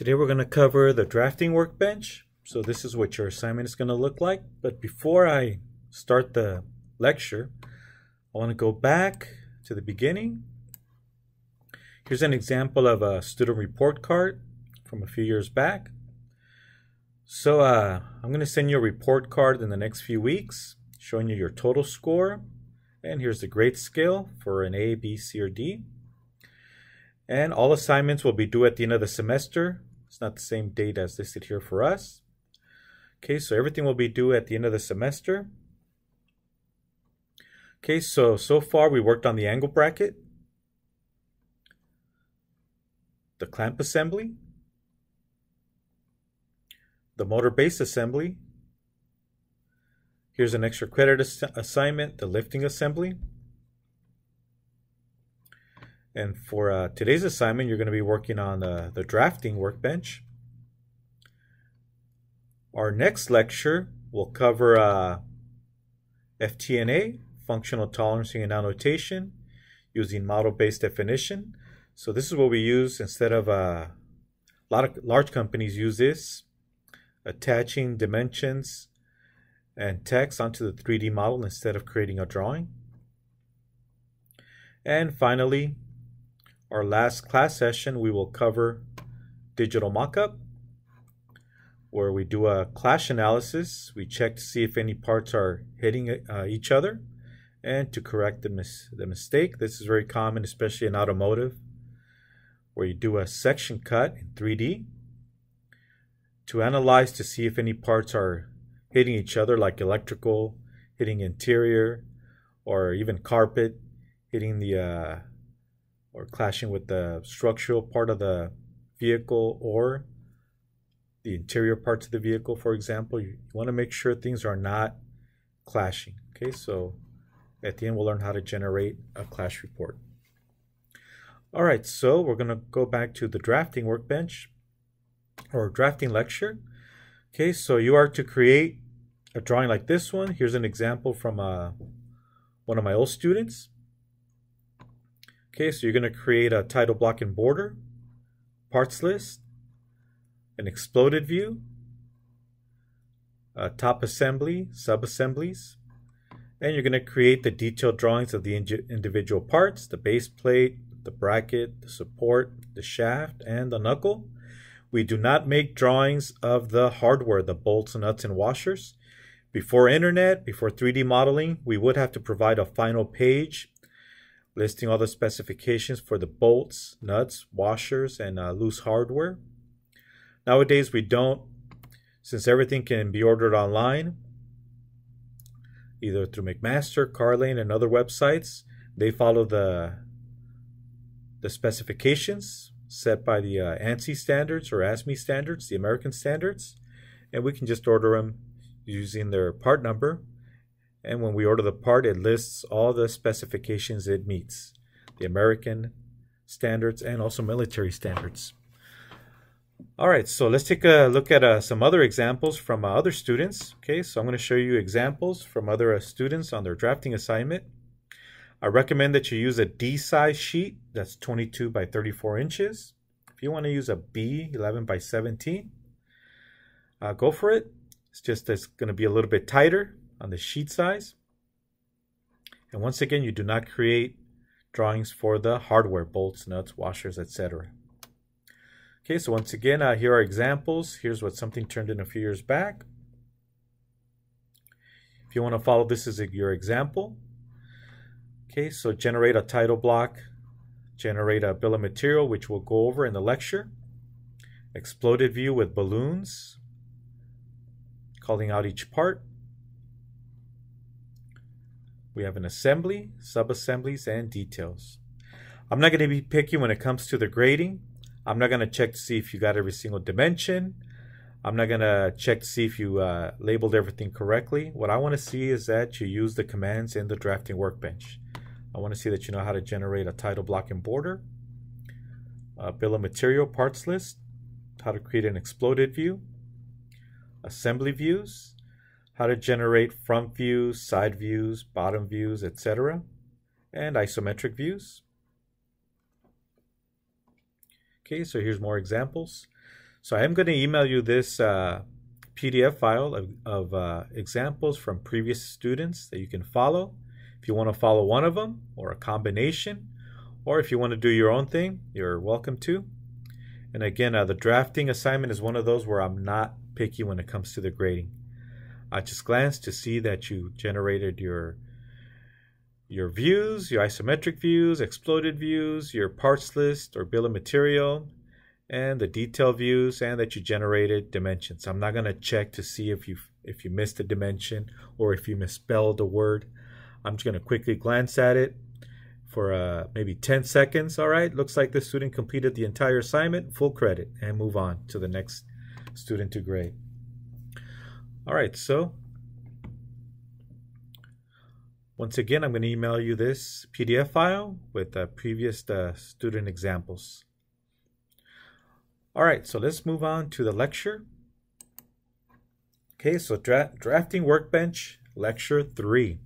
Today we're going to cover the drafting workbench. So this is what your assignment is going to look like. But before I start the lecture, I want to go back to the beginning. Here's an example of a student report card from a few years back. So uh, I'm going to send you a report card in the next few weeks showing you your total score. And here's the grade scale for an A, B, C, or D. And all assignments will be due at the end of the semester. It's not the same date as listed here for us. Okay, so everything will be due at the end of the semester. Okay, so, so far we worked on the angle bracket, the clamp assembly, the motor base assembly. Here's an extra credit ass assignment, the lifting assembly. And for uh, today's assignment, you're going to be working on uh, the drafting workbench. Our next lecture will cover uh, FT&A, functional tolerancing and annotation, using model-based definition. So this is what we use instead of uh, a lot of large companies use this, attaching dimensions and text onto the 3D model instead of creating a drawing. And finally, our last class session, we will cover digital mockup, where we do a clash analysis. We check to see if any parts are hitting uh, each other and to correct the, mis the mistake. This is very common, especially in automotive, where you do a section cut in 3D to analyze to see if any parts are hitting each other, like electrical, hitting interior, or even carpet, hitting the uh, or clashing with the structural part of the vehicle or the interior parts of the vehicle, for example. You, you want to make sure things are not clashing. Okay, so at the end, we'll learn how to generate a clash report. All right, so we're going to go back to the drafting workbench or drafting lecture. Okay, so you are to create a drawing like this one. Here's an example from uh, one of my old students. Okay, so you're going to create a title block and border, parts list, an exploded view, a top assembly, sub-assemblies, and you're going to create the detailed drawings of the individual parts, the base plate, the bracket, the support, the shaft, and the knuckle. We do not make drawings of the hardware, the bolts, nuts, and washers. Before internet, before 3D modeling, we would have to provide a final page listing all the specifications for the bolts, nuts, washers, and uh, loose hardware. Nowadays, we don't, since everything can be ordered online, either through McMaster, Carlane, and other websites. They follow the the specifications set by the uh, ANSI standards or ASME standards, the American standards, and we can just order them using their part number and when we order the part, it lists all the specifications it meets, the American standards and also military standards. All right, so let's take a look at uh, some other examples from uh, other students. Okay, so I'm going to show you examples from other uh, students on their drafting assignment. I recommend that you use a D size sheet that's 22 by 34 inches. If you want to use a B 11 by 17, uh, go for it. It's just it's going to be a little bit tighter on the sheet size. And once again, you do not create drawings for the hardware, bolts, nuts, washers, etc. Okay, so once again, uh, here are examples. Here's what something turned in a few years back. If you want to follow this as a, your example, okay, so generate a title block, generate a bill of material, which we'll go over in the lecture, exploded view with balloons, calling out each part, we have an assembly, sub-assemblies, and details. I'm not going to be picky when it comes to the grading. I'm not going to check to see if you got every single dimension. I'm not going to check to see if you uh, labeled everything correctly. What I want to see is that you use the commands in the drafting workbench. I want to see that you know how to generate a title block and border, a bill of material parts list, how to create an exploded view, assembly views, how to generate front views, side views, bottom views, etc., and isometric views. Okay, so here's more examples. So I am going to email you this uh, PDF file of, of uh, examples from previous students that you can follow. If you want to follow one of them or a combination, or if you want to do your own thing, you're welcome to. And again, uh, the drafting assignment is one of those where I'm not picky when it comes to the grading. I just glanced to see that you generated your your views, your isometric views, exploded views, your parts list or bill of material, and the detail views, and that you generated dimensions. I'm not going to check to see if you if you missed a dimension or if you misspelled a word. I'm just going to quickly glance at it for uh, maybe 10 seconds. All right, looks like the student completed the entire assignment, full credit, and move on to the next student to grade. All right, so once again, I'm going to email you this PDF file with uh, previous uh, student examples. All right, so let's move on to the lecture. Okay, so dra drafting workbench, lecture three.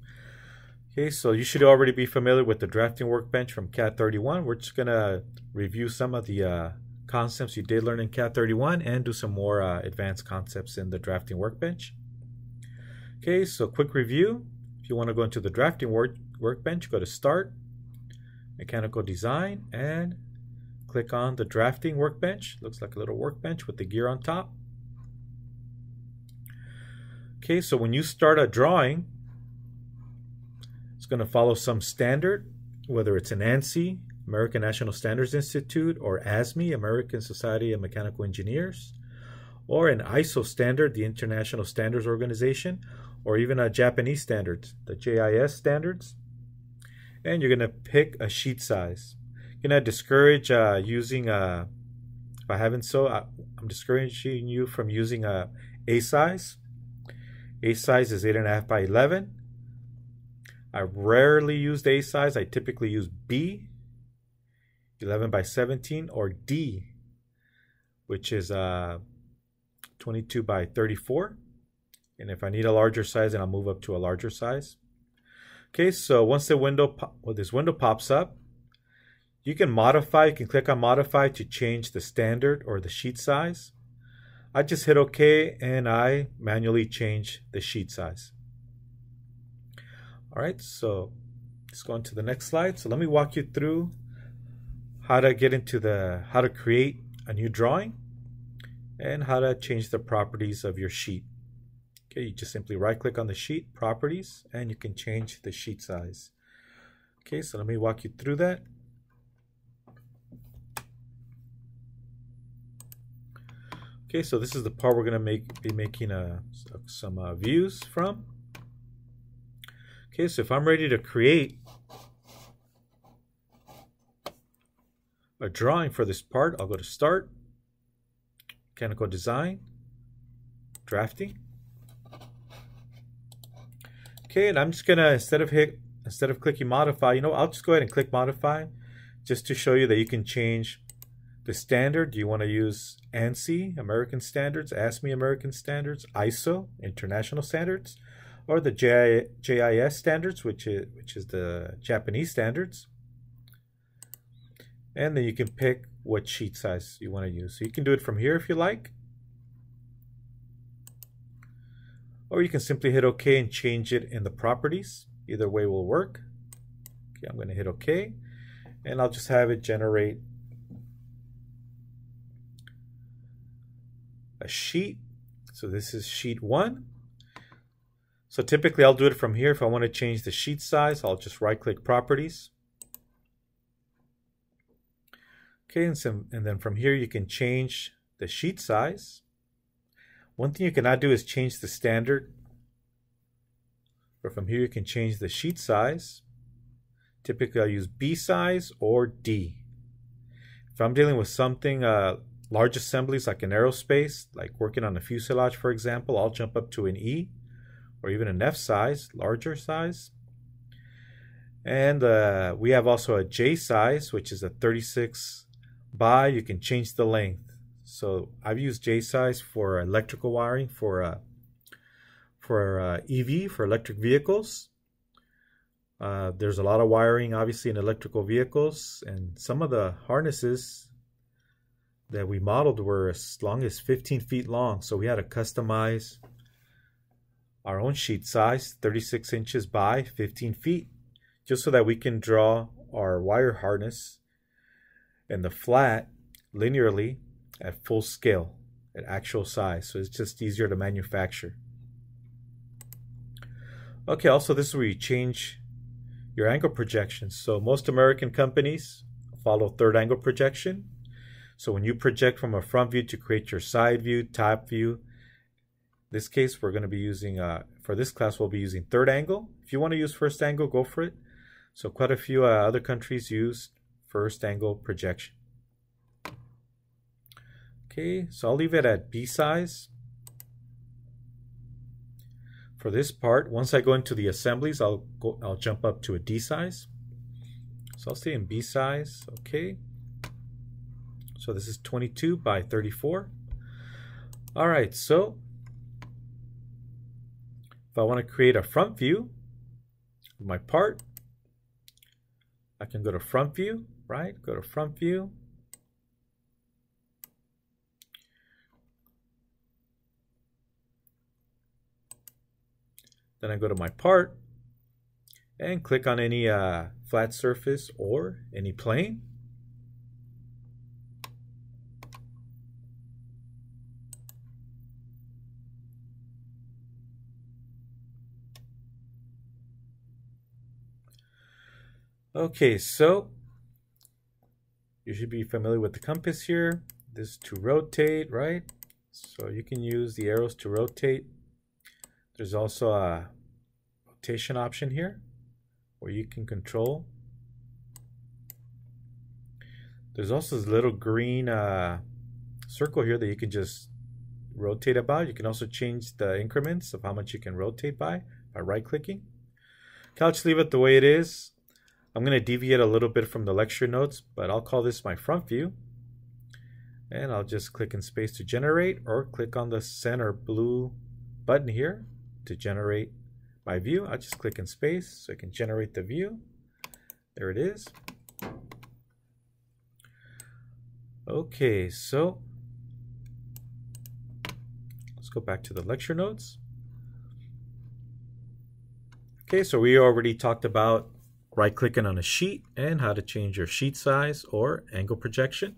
Okay, so you should already be familiar with the drafting workbench from CADD 31. We're just going to review some of the uh, concepts you did learn in CADD 31 and do some more uh, advanced concepts in the drafting workbench. Okay, so quick review. If you want to go into the drafting work workbench, go to Start, Mechanical Design, and click on the drafting workbench. Looks like a little workbench with the gear on top. Okay, so when you start a drawing, it's going to follow some standard, whether it's an ANSI, American National Standards Institute, or ASME, American Society of Mechanical Engineers, or an ISO standard, the International Standards Organization, or even a Japanese standard, the JIS standards. And you're going to pick a sheet size. You're going to discourage uh, using, a, uh, if I haven't so, I, I'm discouraging you from using a A size. A size is 8.5 by 11. I rarely use A size. I typically use B, 11 by 17, or D, which is uh, 22 by 34. And if I need a larger size, then I'll move up to a larger size. Okay, so once the window, well, this window pops up, you can modify, you can click on modify to change the standard or the sheet size. I just hit OK and I manually change the sheet size. All right, so let's go on to the next slide. So let me walk you through how to get into the, how to create a new drawing and how to change the properties of your sheet. Okay, you just simply right click on the sheet, properties, and you can change the sheet size. Okay, so let me walk you through that. Okay, so this is the part we're going to make be making uh, some uh, views from. Okay, so if I'm ready to create a drawing for this part, I'll go to Start, Mechanical Design, Drafting, Okay, and I'm just gonna instead of hit instead of clicking modify, you know, I'll just go ahead and click modify just to show you that you can change the standard. Do you want to use ANSI, American Standards, ASME, American Standards, ISO, International Standards, or the JIS standards, which is which is the Japanese standards. And then you can pick what sheet size you want to use. So you can do it from here if you like. or you can simply hit OK and change it in the properties. Either way will work. Okay, I'm going to hit OK, and I'll just have it generate a sheet. So this is sheet one. So typically I'll do it from here. If I want to change the sheet size, I'll just right click properties. Okay, and, some, and then from here you can change the sheet size. One thing you cannot do is change the standard. But from here you can change the sheet size. Typically I'll use B size or D. If I'm dealing with something, uh, large assemblies like an aerospace, like working on a fuselage for example, I'll jump up to an E or even an F size, larger size. And uh, we have also a J size, which is a 36 by. You can change the length. So I've used J size for electrical wiring for uh, for uh, EV for electric vehicles. Uh, there's a lot of wiring, obviously, in electrical vehicles, and some of the harnesses that we modeled were as long as 15 feet long. So we had to customize our own sheet size, 36 inches by 15 feet, just so that we can draw our wire harness and the flat linearly at full scale, at actual size. So it's just easier to manufacture. Okay, also this is where you change your angle projections. So most American companies follow third angle projection. So when you project from a front view to create your side view, top view, this case we're going to be using, uh, for this class we'll be using third angle. If you want to use first angle, go for it. So quite a few uh, other countries use first angle projection. Okay, so I'll leave it at B size. For this part, once I go into the assemblies, I'll go I'll jump up to a D size. So I'll stay in B size, okay. So this is 22 by 34. All right, so if I want to create a front view of my part, I can go to front view, right? Go to front view. Then I go to my part and click on any uh, flat surface or any plane. Okay, so you should be familiar with the compass here. This to rotate, right? So you can use the arrows to rotate. There's also a rotation option here where you can control. There's also this little green uh, circle here that you can just rotate about. You can also change the increments of how much you can rotate by by right clicking. I'll just leave it the way it is. I'm going to deviate a little bit from the lecture notes, but I'll call this my front view. And I'll just click in space to generate or click on the center blue button here to generate my view. I'll just click in space so I can generate the view. There it is. Okay, so let's go back to the lecture notes. Okay, so we already talked about right clicking on a sheet and how to change your sheet size or angle projection.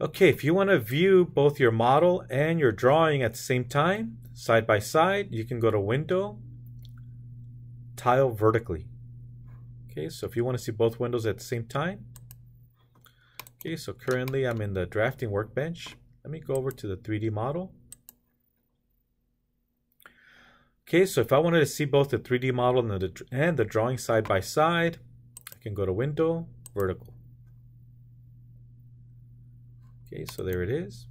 Okay, if you want to view both your model and your drawing at the same time, side by side, you can go to Window, Tile Vertically. Okay, so if you want to see both windows at the same time. Okay, so currently I'm in the drafting workbench. Let me go over to the 3D model. Okay, so if I wanted to see both the 3D model and the, and the drawing side by side, I can go to Window, Vertical. Okay, so there it is.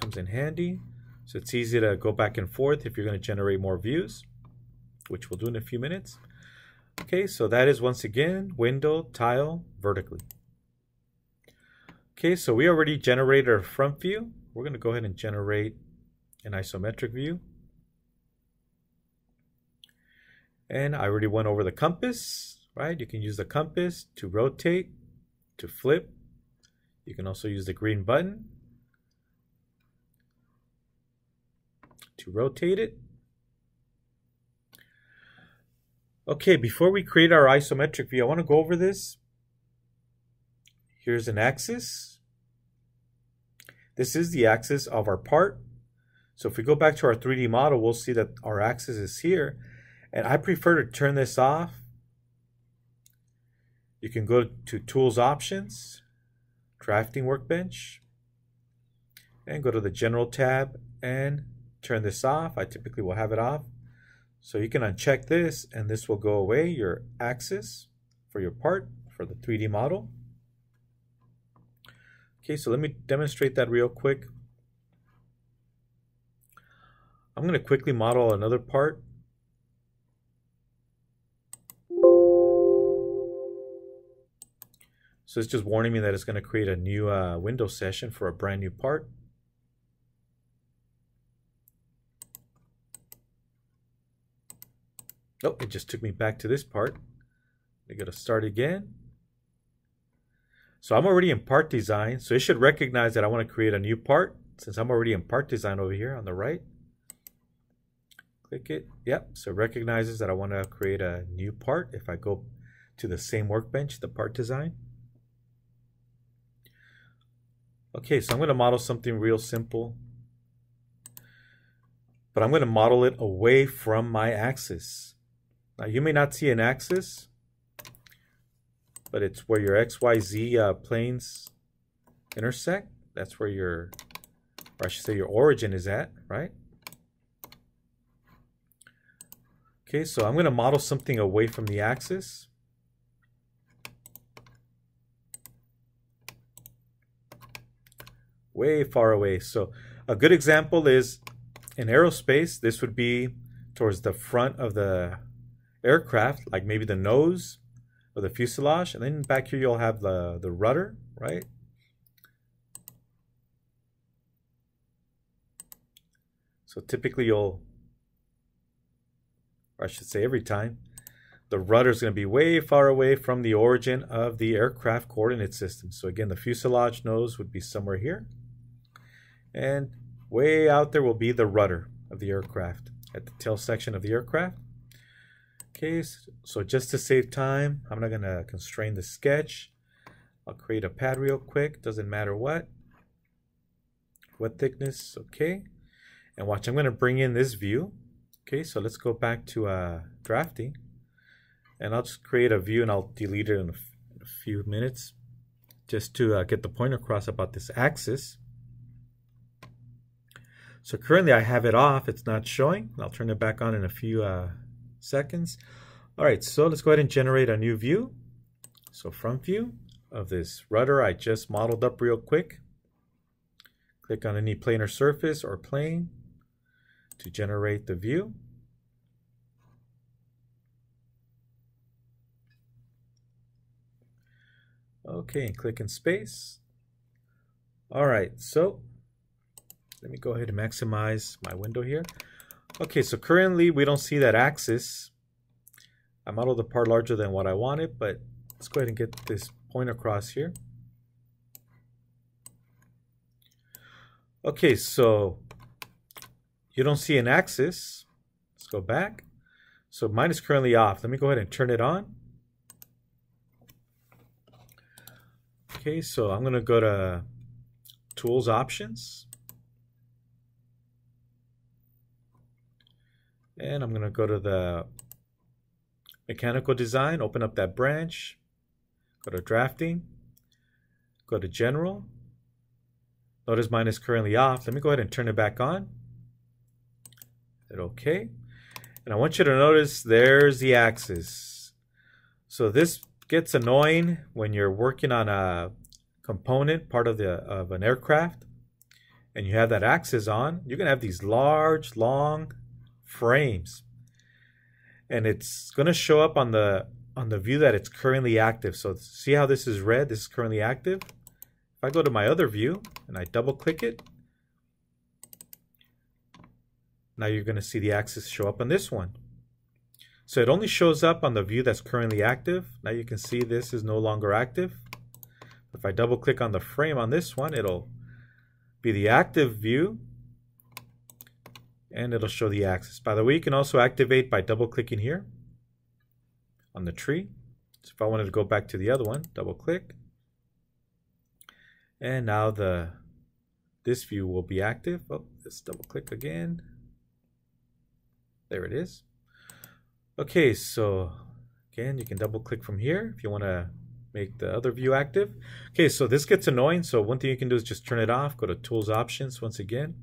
Comes in handy. So it's easy to go back and forth if you're going to generate more views, which we'll do in a few minutes. Okay, so that is once again window, tile, vertically. Okay, so we already generated our front view. We're going to go ahead and generate an isometric view. And I already went over the compass, right? You can use the compass to rotate, to flip. You can also use the green button to rotate it. Okay, before we create our isometric view, I want to go over this. Here's an axis. This is the axis of our part. So if we go back to our 3D model, we'll see that our axis is here. And I prefer to turn this off. You can go to Tools Options, Drafting Workbench, and go to the General tab and turn this off. I typically will have it off. So you can uncheck this and this will go away, your axis for your part for the 3D model. Okay, so let me demonstrate that real quick. I'm going to quickly model another part. So it's just warning me that it's going to create a new uh, window session for a brand new part. Oh, it just took me back to this part. I go to start again. So I'm already in part design, so it should recognize that I want to create a new part since I'm already in part design over here on the right. Click it. Yep, so it recognizes that I want to create a new part if I go to the same workbench, the part design. Okay, so I'm going to model something real simple. But I'm going to model it away from my axis. Now you may not see an axis, but it's where your XYZ uh, planes intersect. That's where your, or I should say your origin is at, right? Okay, so I'm going to model something away from the axis. Way far away. So a good example is in aerospace, this would be towards the front of the aircraft, like maybe the nose or the fuselage. And then back here, you'll have the, the rudder, right? So typically you'll, or I should say every time, the rudder is going to be way far away from the origin of the aircraft coordinate system. So again, the fuselage nose would be somewhere here. And way out there will be the rudder of the aircraft at the tail section of the aircraft. Okay, so just to save time, I'm not going to constrain the sketch. I'll create a pad real quick, doesn't matter what. What thickness, okay. And watch, I'm going to bring in this view. Okay, so let's go back to uh, drafting. And I'll just create a view and I'll delete it in a, in a few minutes just to uh, get the point across about this axis. So currently I have it off, it's not showing. I'll turn it back on in a few uh, seconds. All right, so let's go ahead and generate a new view. So front view of this rudder I just modeled up real quick. Click on any planar surface or plane to generate the view. Okay, and click in space. All right, so let me go ahead and maximize my window here. Okay, so currently we don't see that axis. I modeled the part larger than what I wanted, but let's go ahead and get this point across here. Okay, so you don't see an axis. Let's go back. So mine is currently off. Let me go ahead and turn it on. Okay, so I'm going to go to Tools Options. And I'm going to go to the mechanical design, open up that branch, go to drafting, go to general. Notice mine is currently off. Let me go ahead and turn it back on. Hit OK. And I want you to notice there's the axis. So this gets annoying when you're working on a component, part of the of an aircraft, and you have that axis on. You're gonna have these large, long frames. And it's going to show up on the on the view that it's currently active. So see how this is red? This is currently active. If I go to my other view and I double click it, now you're going to see the axis show up on this one. So it only shows up on the view that's currently active. Now you can see this is no longer active. If I double click on the frame on this one, it'll be the active view and it'll show the axis. By the way, you can also activate by double clicking here on the tree. So if I wanted to go back to the other one, double click. And now the this view will be active. Oh, let's double click again. There it is. Okay, so again, you can double click from here if you want to make the other view active. Okay, so this gets annoying. So one thing you can do is just turn it off. Go to Tools Options once again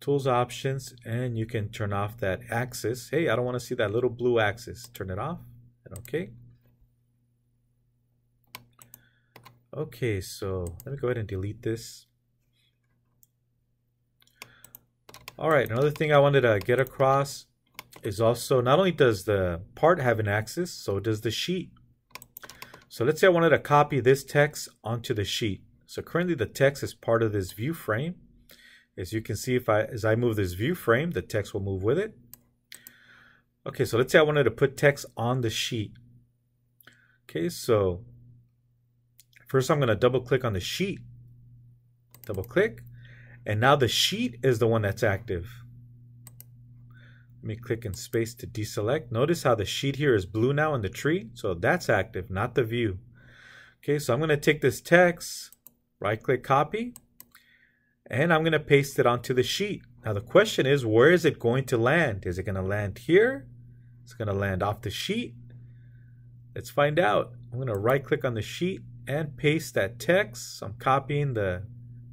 tools options and you can turn off that axis hey I don't want to see that little blue axis turn it off and okay okay so let me go ahead and delete this all right another thing I wanted to get across is also not only does the part have an axis so does the sheet so let's say I wanted to copy this text onto the sheet so currently the text is part of this view frame as you can see, if I as I move this view frame, the text will move with it. Okay, so let's say I wanted to put text on the sheet. Okay, so first I'm going to double click on the sheet. Double click. And now the sheet is the one that's active. Let me click in space to deselect. Notice how the sheet here is blue now in the tree. So that's active, not the view. Okay, so I'm going to take this text, right click copy, and I'm going to paste it onto the sheet. Now the question is, where is it going to land? Is it going to land here? It's going to land off the sheet. Let's find out. I'm going to right click on the sheet and paste that text. I'm copying the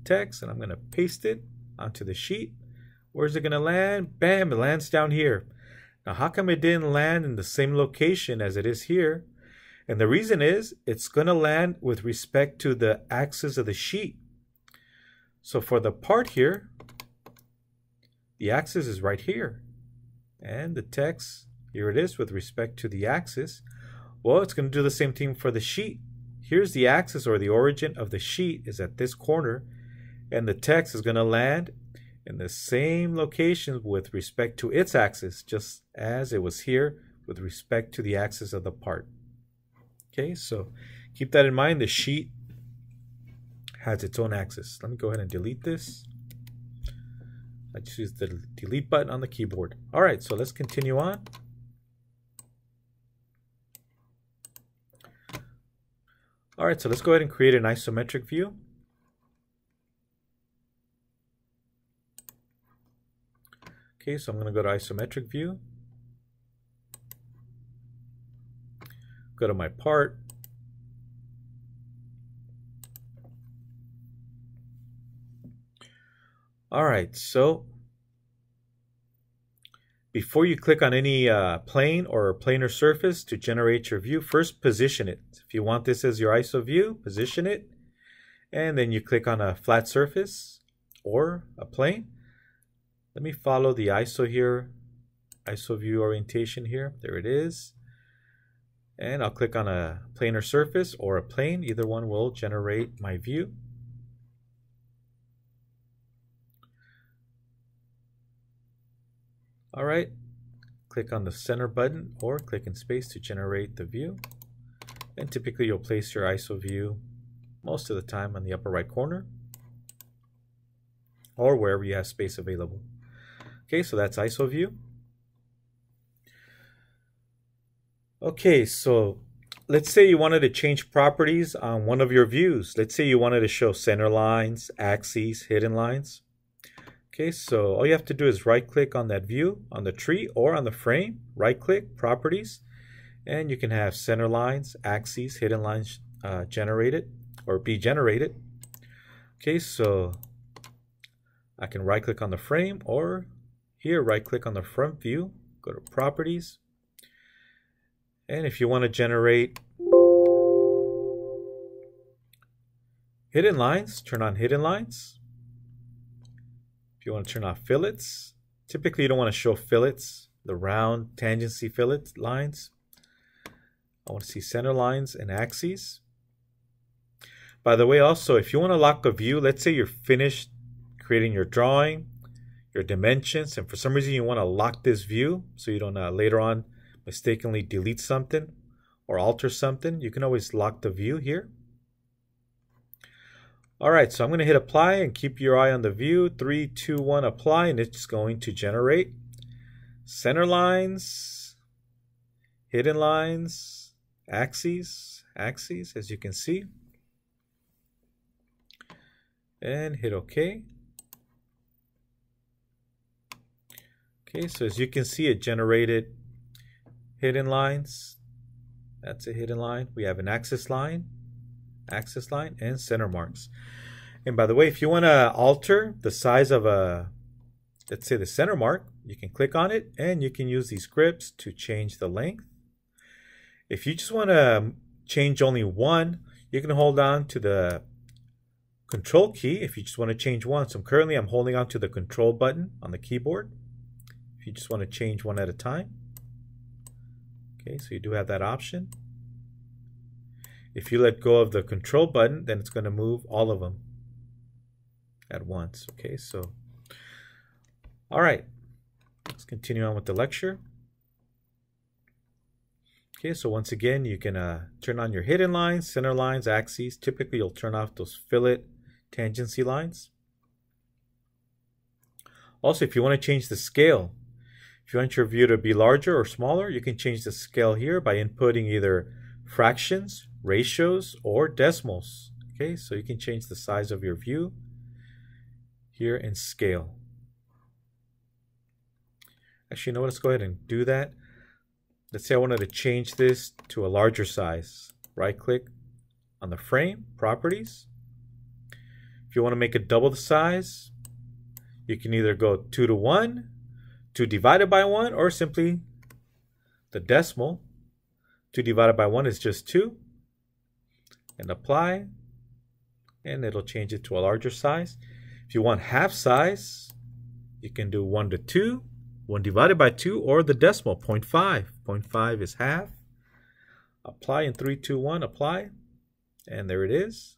text and I'm going to paste it onto the sheet. Where's it going to land? Bam, it lands down here. Now, how come it didn't land in the same location as it is here? And the reason is it's going to land with respect to the axis of the sheet. So for the part here, the axis is right here. And the text, here it is with respect to the axis. Well, it's going to do the same thing for the sheet. Here's the axis or the origin of the sheet is at this corner and the text is going to land in the same location with respect to its axis, just as it was here with respect to the axis of the part. Okay, so keep that in mind. The sheet has its own axis. Let me go ahead and delete this. I just use the delete button on the keyboard. All right, so let's continue on. All right, so let's go ahead and create an isometric view. Okay, so I'm going to go to isometric view. Go to my part. All right, so before you click on any uh, plane or planar surface to generate your view, first position it. If you want this as your ISO view, position it, and then you click on a flat surface or a plane. Let me follow the ISO here, ISO view orientation here. There it is. And I'll click on a planar surface or a plane. Either one will generate my view. All right, click on the center button or click in space to generate the view. And typically you'll place your ISO view most of the time on the upper right corner or wherever you have space available. Okay, so that's ISO view. Okay, so let's say you wanted to change properties on one of your views. Let's say you wanted to show center lines, axes, hidden lines. Okay, so all you have to do is right click on that view on the tree or on the frame, right click, properties, and you can have center lines, axes, hidden lines uh, generated or be generated. Okay, so I can right click on the frame or here, right click on the front view, go to properties. And if you want to generate hidden lines, turn on hidden lines. If you want to turn off fillets, typically you don't want to show fillets, the round tangency fillet lines. I want to see center lines and axes. By the way, also, if you want to lock a view, let's say you're finished creating your drawing, your dimensions, and for some reason you want to lock this view so you don't uh, later on mistakenly delete something or alter something, you can always lock the view here. All right, so I'm going to hit apply and keep your eye on the view. Three, two, one, apply, and it's going to generate center lines, hidden lines, axes, axes, as you can see. And hit OK. Okay, so as you can see, it generated hidden lines. That's a hidden line. We have an axis line, axis line, and center marks. And by the way, if you want to alter the size of a, let's say the center mark, you can click on it and you can use these grips to change the length. If you just want to change only one, you can hold on to the control key if you just want to change one. So currently I'm holding on to the control button on the keyboard you just want to change one at a time. Okay, so you do have that option. If you let go of the control button, then it's going to move all of them at once. Okay, so, all right, let's continue on with the lecture. Okay, so once again, you can uh, turn on your hidden lines, center lines, axes. Typically, you'll turn off those fillet tangency lines. Also, if you want to change the scale, if you want your view to be larger or smaller, you can change the scale here by inputting either fractions, ratios, or decimals. Okay, so you can change the size of your view here in scale. Actually, you know what? Let's go ahead and do that. Let's say I wanted to change this to a larger size. Right click on the frame, properties. If you want to make it double the size, you can either go 2 to 1, 2 divided by 1, or simply the decimal. 2 divided by 1 is just 2. And apply. And it'll change it to a larger size. If you want half size, you can do 1 to 2, 1 divided by 2, or the decimal, 0.5. 0.5 is half. Apply in 3, 2, 1, apply. And there it is.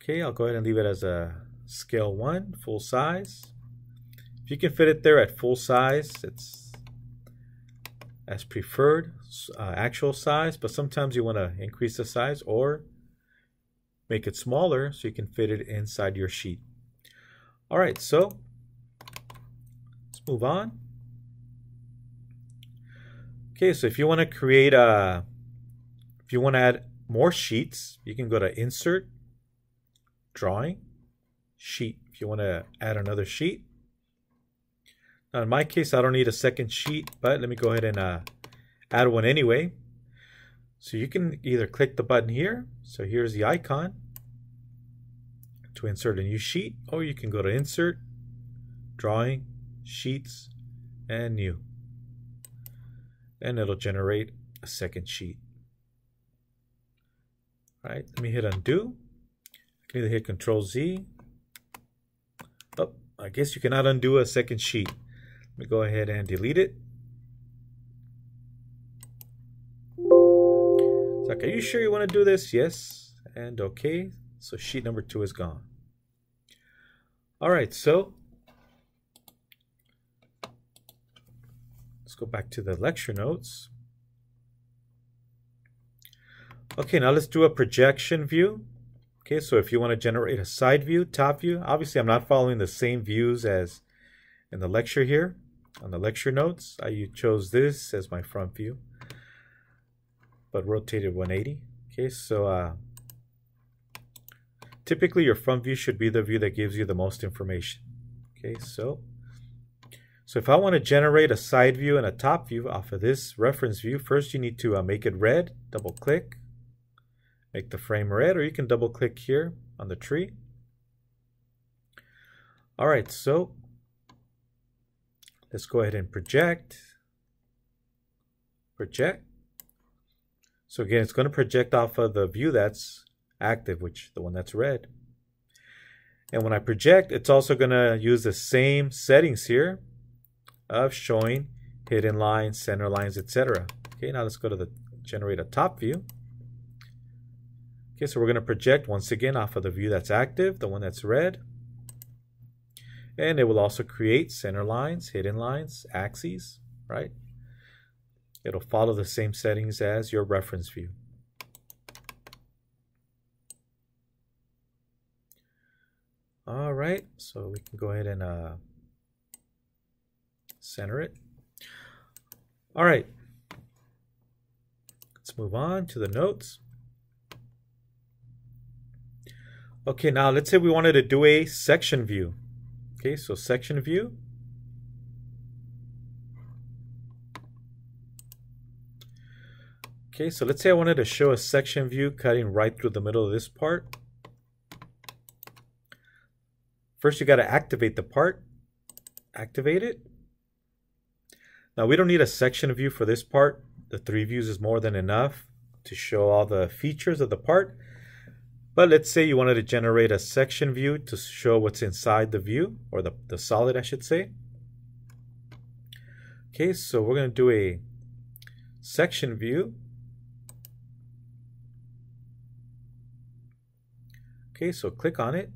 Okay, I'll go ahead and leave it as a scale 1, full size. If you can fit it there at full size, it's as preferred, uh, actual size, but sometimes you want to increase the size or make it smaller so you can fit it inside your sheet. All right, so let's move on. Okay, so if you want to create a, if you want to add more sheets, you can go to Insert, Drawing, Sheet. If you want to add another sheet. Now in my case, I don't need a second sheet, but let me go ahead and uh, add one anyway. So you can either click the button here. So here's the icon to insert a new sheet, or you can go to Insert, Drawing, Sheets, and New and it'll generate a second sheet. All right, let me hit undo. I can either hit Control Z. Oh, I guess you cannot undo a second sheet. Let me go ahead and delete it. It's like, are you sure you want to do this? Yes, and okay. So sheet number two is gone. All right, so Let's go back to the lecture notes. Okay, now let's do a projection view. Okay, so if you want to generate a side view, top view, obviously I'm not following the same views as in the lecture here. On the lecture notes, I chose this as my front view, but rotated 180. Okay, so uh, typically your front view should be the view that gives you the most information. Okay, so so if I want to generate a side view and a top view off of this reference view, first you need to uh, make it red, double click, make the frame red, or you can double click here on the tree. All right, so let's go ahead and project. Project. So again, it's going to project off of the view that's active, which the one that's red. And when I project, it's also going to use the same settings here of showing hidden lines, center lines, etc. Okay, now let's go to the generate a top view. Okay, so we're going to project once again off of the view that's active, the one that's red. And it will also create center lines, hidden lines, axes, right? It'll follow the same settings as your reference view. All right, so we can go ahead and uh, center it. All right, let's move on to the notes. Okay, now let's say we wanted to do a section view. Okay, so section view. Okay, so let's say I wanted to show a section view cutting right through the middle of this part. First, you got to activate the part. Activate it. Now we don't need a section view for this part. The three views is more than enough to show all the features of the part. But let's say you wanted to generate a section view to show what's inside the view, or the, the solid I should say. Okay, so we're going to do a section view. Okay, so click on it.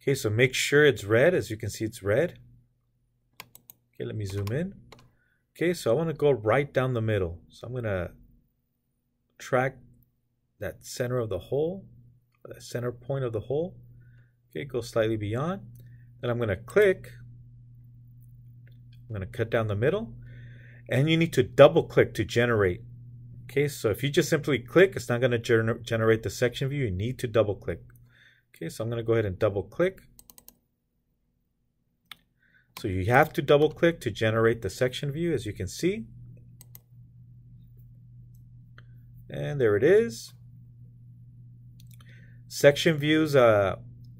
Okay, so make sure it's red. As you can see, it's red. Okay, let me zoom in. Okay, so I want to go right down the middle. So I'm going to track that center of the hole, that center point of the hole. Okay, go slightly beyond. Then I'm going to click. I'm going to cut down the middle. And you need to double click to generate. Okay, so if you just simply click, it's not going to gener generate the section view. You need to double click. Okay, so I'm going to go ahead and double click. So you have to double click to generate the section view as you can see. And there it is. Section views, uh,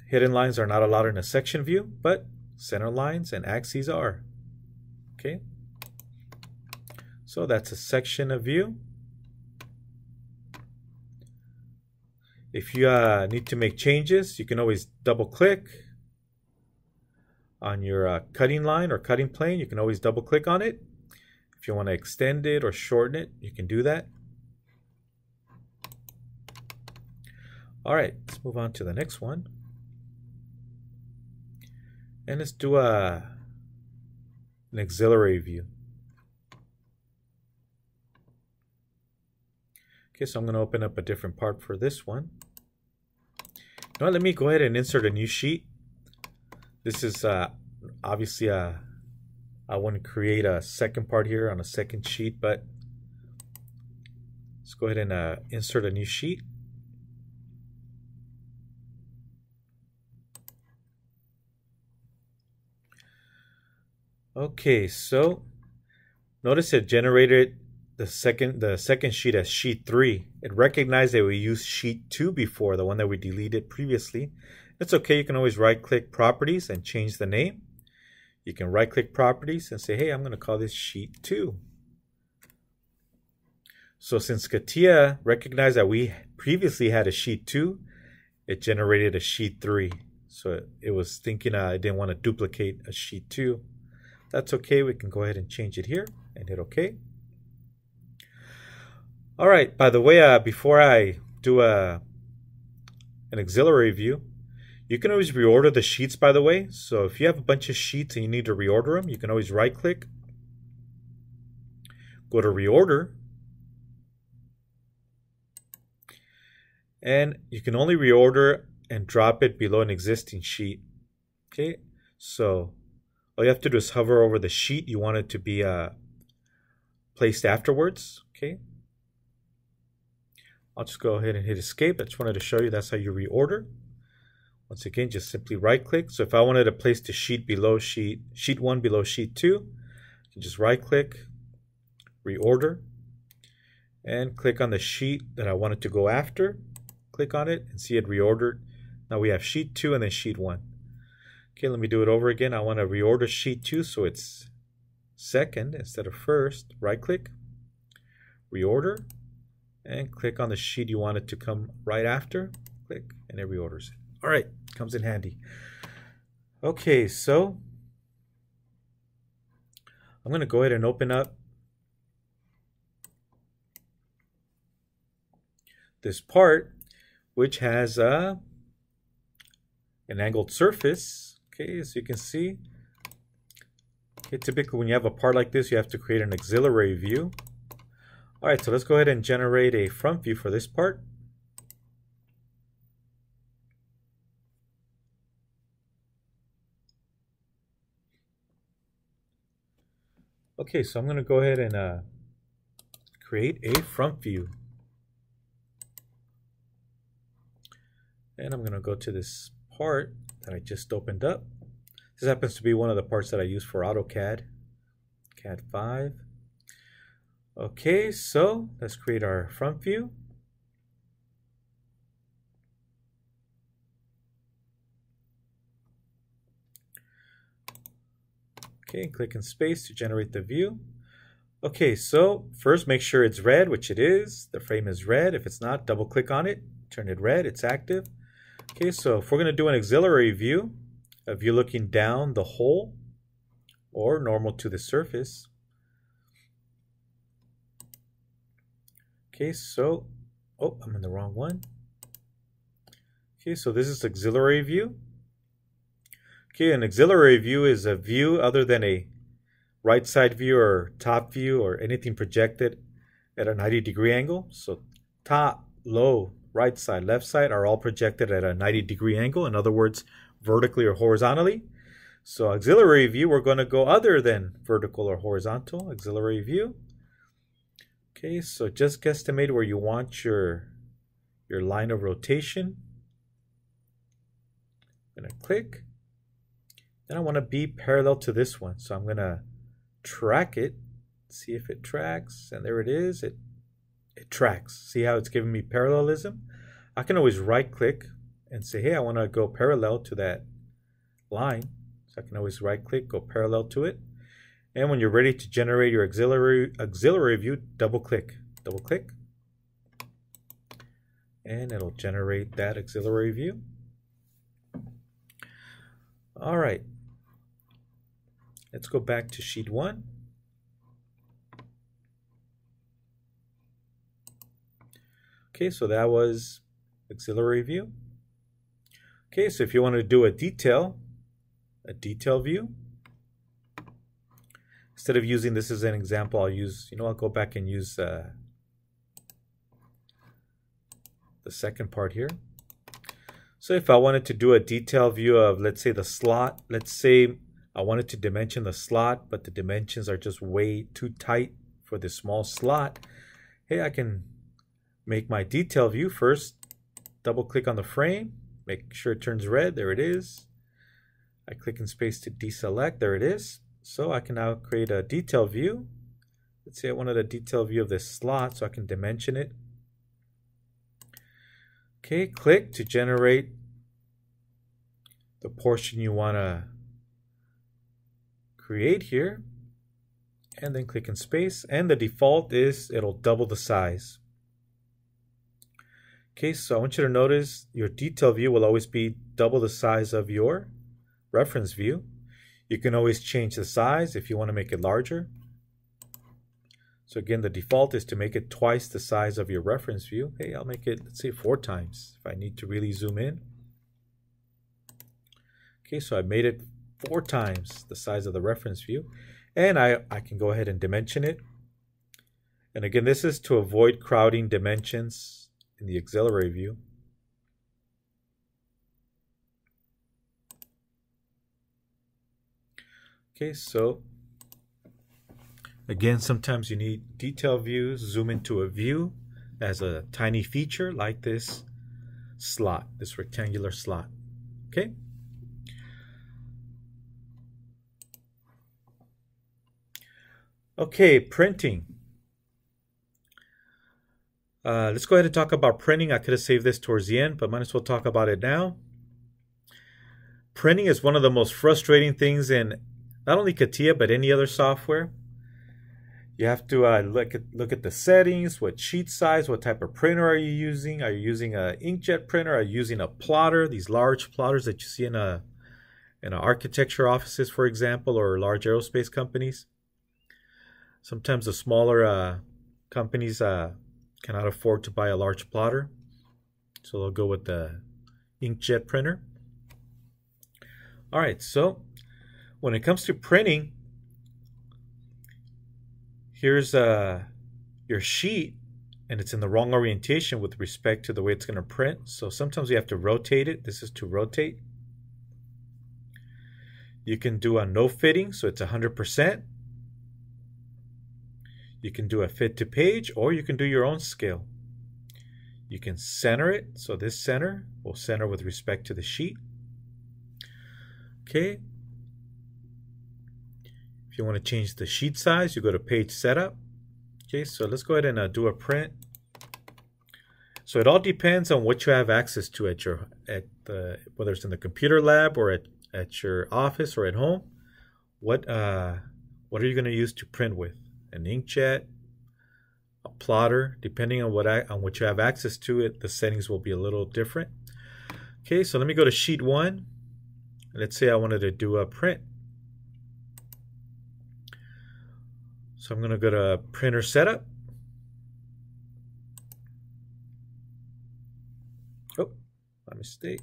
hidden lines are not allowed in a section view, but center lines and axes are. Okay. So that's a section of view. If you uh, need to make changes, you can always double click on your uh, cutting line or cutting plane, you can always double click on it. If you want to extend it or shorten it, you can do that. All right, let's move on to the next one. And let's do a, an auxiliary view. Okay, so I'm going to open up a different part for this one. Now let me go ahead and insert a new sheet. This is uh, obviously uh, I want to create a second part here on a second sheet, but let's go ahead and uh, insert a new sheet. Okay, so notice it generated the second the second sheet as sheet 3. It recognized that we used sheet 2 before, the one that we deleted previously. It's okay, you can always right click properties and change the name. You can right click properties and say, hey, I'm going to call this sheet 2. So since CATIA recognized that we previously had a sheet 2, it generated a sheet 3. So it, it was thinking uh, I didn't want to duplicate a sheet 2. That's okay. We can go ahead and change it here and hit OK. All right. By the way, uh, before I do a an auxiliary view, you can always reorder the sheets, by the way. So if you have a bunch of sheets and you need to reorder them, you can always right click, go to reorder, and you can only reorder and drop it below an existing sheet. Okay, so all you have to do is hover over the sheet you want it to be uh, placed afterwards. Okay, I'll just go ahead and hit escape. I just wanted to show you that's how you reorder. Once again, just simply right click. So if I wanted to place the sheet below sheet, sheet one below sheet two, can just right click, reorder, and click on the sheet that I wanted to go after. Click on it and see it reordered. Now we have sheet two and then sheet one. Okay, let me do it over again. I want to reorder sheet two so it's second instead of first. Right click, reorder, and click on the sheet you want it to come right after. Click, and it reorders it. All right, comes in handy. Okay, so I'm going to go ahead and open up this part, which has uh, an angled surface. Okay, as you can see. Okay, typically when you have a part like this, you have to create an auxiliary view. All right, so let's go ahead and generate a front view for this part. Okay, so I'm going to go ahead and uh, create a front view. And I'm going to go to this part that I just opened up. This happens to be one of the parts that I use for AutoCAD, CADD 5. Okay, so let's create our front view. Okay, click in space to generate the view. Okay, so first make sure it's red, which it is. The frame is red. If it's not, double click on it, turn it red, it's active. Okay, so if we're going to do an auxiliary view, a view looking down the hole or normal to the surface. Okay, so, oh, I'm in the wrong one. Okay, so this is auxiliary view. Okay, an auxiliary view is a view other than a right side view or top view or anything projected at a 90 degree angle. So top, low, right side, left side are all projected at a 90 degree angle. In other words, vertically or horizontally. So auxiliary view, we're going to go other than vertical or horizontal. Auxiliary view. Okay, so just guesstimate where you want your, your line of rotation. I'm going to click. Then I want to be parallel to this one. So I'm going to track it, see if it tracks, and there it is. It, it tracks. See how it's giving me parallelism? I can always right click and say, hey, I want to go parallel to that line. So I can always right click, go parallel to it. And when you're ready to generate your auxiliary, auxiliary view, double click, double click. And it'll generate that auxiliary view. All right. Let's go back to sheet one. Okay, so that was auxiliary view. Okay, so if you want to do a detail, a detail view, instead of using this as an example, I'll use, you know, I'll go back and use uh, the second part here. So if I wanted to do a detail view of, let's say, the slot, let's say I wanted to dimension the slot, but the dimensions are just way too tight for this small slot. Hey, I can make my detail view first. Double click on the frame, make sure it turns red. There it is. I click in space to deselect. There it is. So I can now create a detail view. Let's say I wanted a detail view of this slot so I can dimension it. Okay, click to generate the portion you want to create here and then click in space and the default is it'll double the size okay so I want you to notice your detail view will always be double the size of your reference view you can always change the size if you want to make it larger so again the default is to make it twice the size of your reference view hey I'll make it let's say four times if I need to really zoom in okay so I made it four times the size of the reference view. And I, I can go ahead and dimension it. And again, this is to avoid crowding dimensions in the auxiliary view. Okay, so again, sometimes you need detail views, zoom into a view as a tiny feature like this slot, this rectangular slot. Okay. Okay, printing. Uh, let's go ahead and talk about printing. I could have saved this towards the end, but might as well talk about it now. Printing is one of the most frustrating things in not only CATIA, but any other software. You have to uh, look, at, look at the settings, what sheet size, what type of printer are you using? Are you using an inkjet printer? Are you using a plotter, these large plotters that you see in a in architecture offices, for example, or large aerospace companies? Sometimes the smaller uh, companies uh, cannot afford to buy a large plotter, so they'll go with the inkjet printer. All right, so when it comes to printing, here's uh, your sheet and it's in the wrong orientation with respect to the way it's going to print. So sometimes you have to rotate it. This is to rotate. You can do a no fitting, so it's 100%. You can do a fit to page or you can do your own scale. You can center it. So this center will center with respect to the sheet. Okay. If you want to change the sheet size, you go to page setup. Okay, so let's go ahead and uh, do a print. So it all depends on what you have access to at your at the whether it's in the computer lab or at, at your office or at home. What uh what are you going to use to print with? An inkjet, a plotter, depending on what I, on what you have access to it, the settings will be a little different. Okay, so let me go to sheet one. Let's say I wanted to do a print. So I'm going to go to printer setup. Oh, my mistake.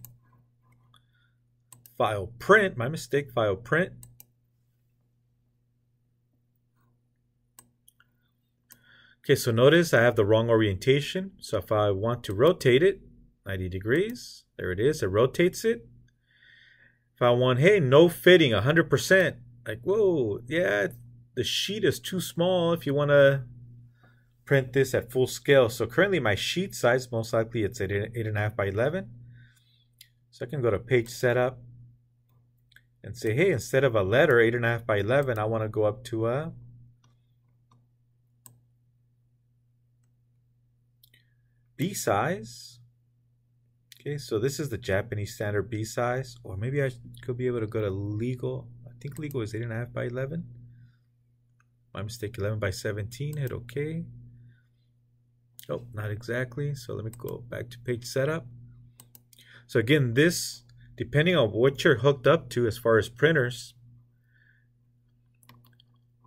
File print, my mistake, file print. Okay, so notice I have the wrong orientation. So if I want to rotate it 90 degrees, there it is, it rotates it. If I want, hey, no fitting 100%, like, whoa, yeah, the sheet is too small if you want to print this at full scale. So currently my sheet size, most likely it's at 8.5 by 11. So I can go to page setup and say, hey, instead of a letter 8.5 by 11, I want to go up to a B size. Okay, so this is the Japanese standard B size, or maybe I could be able to go to legal. I think legal is 8.5 by 11. My mistake, 11 by 17, hit OK. Oh, not exactly. So let me go back to page setup. So again, this, depending on what you're hooked up to as far as printers,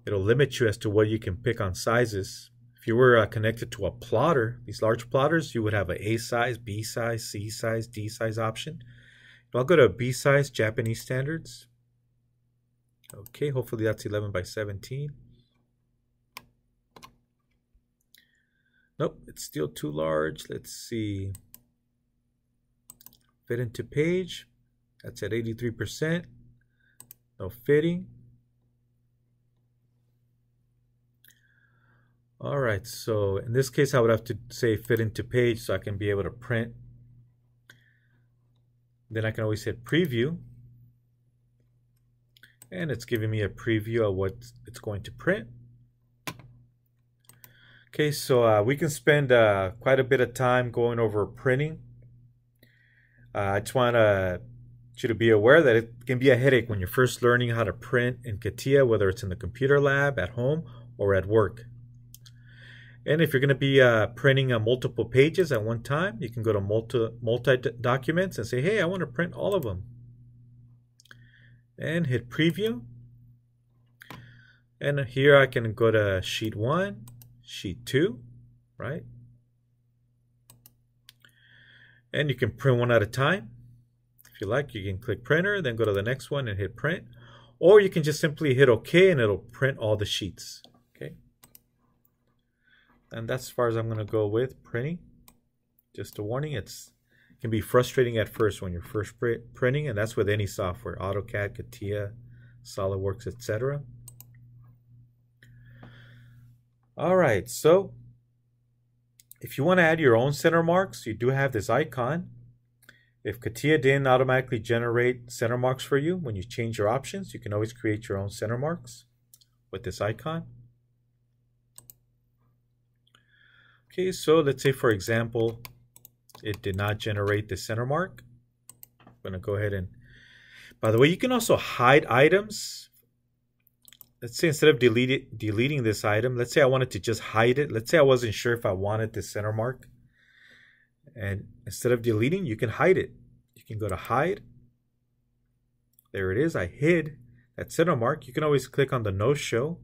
it'll limit you as to what you can pick on sizes. If you were uh, connected to a plotter, these large plotters, you would have a A size, B size, C size, D size option. I'll go to B size Japanese standards. Okay, hopefully that's 11 by 17. Nope, it's still too large. Let's see. Fit into page. That's at 83%. No fitting. All right, so in this case, I would have to say fit into page so I can be able to print. Then I can always hit preview. And it's giving me a preview of what it's going to print. Okay, so uh, we can spend uh, quite a bit of time going over printing. Uh, I just want you to be aware that it can be a headache when you're first learning how to print in CATIA, whether it's in the computer lab, at home, or at work. And if you're going to be uh, printing uh, multiple pages at one time, you can go to multi, multi documents and say, hey, I want to print all of them. And hit preview. And here I can go to sheet 1, sheet 2, right? And you can print one at a time. If you like, you can click printer, then go to the next one and hit print. Or you can just simply hit OK and it'll print all the sheets. And that's as far as I'm going to go with printing. Just a warning, it's it can be frustrating at first when you're first printing, and that's with any software, AutoCAD, CATIA, SolidWorks, etc. All right, so if you want to add your own center marks, you do have this icon. If CATIA didn't automatically generate center marks for you when you change your options, you can always create your own center marks with this icon. Okay, so let's say for example, it did not generate the center mark. I'm gonna go ahead and, by the way, you can also hide items. Let's say instead of delete deleting this item, let's say I wanted to just hide it. Let's say I wasn't sure if I wanted the center mark. And instead of deleting, you can hide it. You can go to hide. There it is, I hid that center mark. You can always click on the no show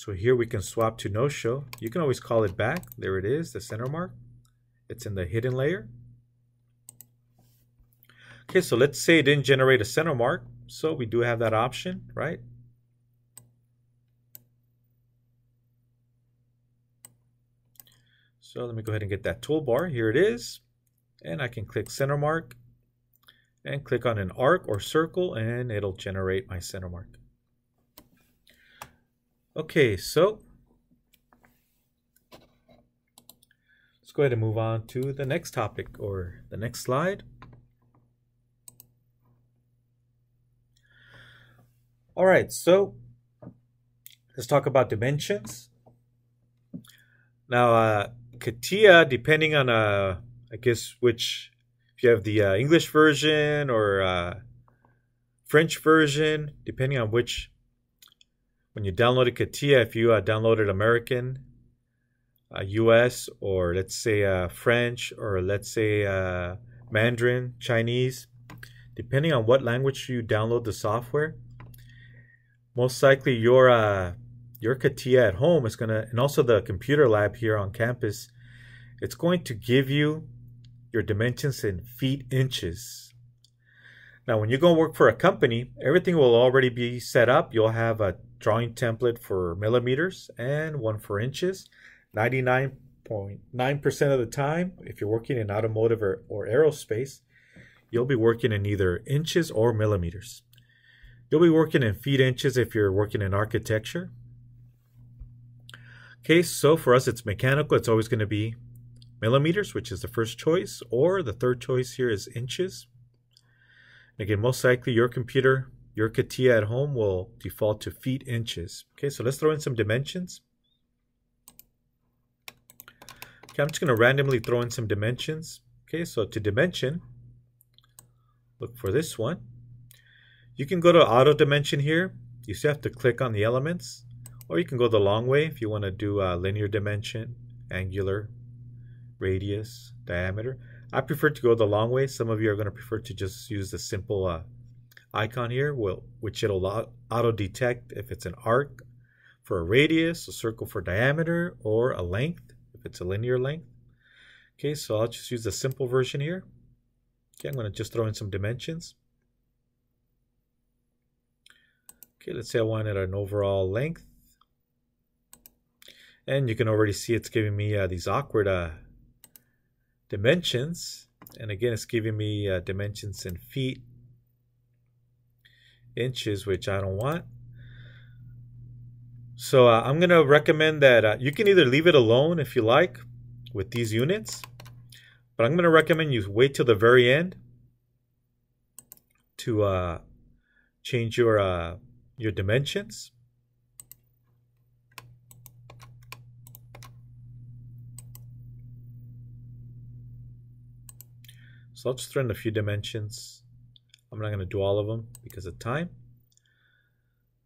so here we can swap to no show. You can always call it back. There it is, the center mark. It's in the hidden layer. Okay, so let's say it didn't generate a center mark. So we do have that option, right? So let me go ahead and get that toolbar. Here it is. And I can click center mark and click on an arc or circle and it'll generate my center mark. Okay, so let's go ahead and move on to the next topic or the next slide. All right, so let's talk about dimensions. Now, uh, CATIA, depending on, uh, I guess, which, if you have the uh, English version or uh, French version, depending on which when you downloaded CATIA, if you uh, downloaded American, uh, US, or let's say uh, French, or let's say uh, Mandarin, Chinese, depending on what language you download the software, most likely your uh, your CATIA at home is gonna, and also the computer lab here on campus, it's going to give you your dimensions in feet inches. Now, when you go work for a company, everything will already be set up. You'll have a drawing template for millimeters and one for inches. 99.9% of the time, if you're working in automotive or, or aerospace, you'll be working in either inches or millimeters. You'll be working in feet inches if you're working in architecture. Okay, so for us it's mechanical, it's always going to be millimeters, which is the first choice, or the third choice here is inches. And again, most likely your computer, your CATIA at home will default to feet inches. Okay, so let's throw in some dimensions. Okay, I'm just going to randomly throw in some dimensions. Okay, so to dimension, look for this one. You can go to auto dimension here. You still have to click on the elements, or you can go the long way if you want to do a linear dimension, angular, radius, diameter. I prefer to go the long way. Some of you are going to prefer to just use the simple uh, icon here, will, which it'll auto detect if it's an arc for a radius, a circle for diameter, or a length if it's a linear length. Okay, so I'll just use the simple version here. Okay, I'm going to just throw in some dimensions. Okay, let's say I wanted an overall length. And you can already see it's giving me uh, these awkward uh, dimensions. And again, it's giving me uh, dimensions in feet, inches, which I don't want. So uh, I'm going to recommend that uh, you can either leave it alone if you like with these units, but I'm going to recommend you wait till the very end to uh, change your uh, your dimensions. So I'll just throw in a few dimensions. I'm not going to do all of them because of time.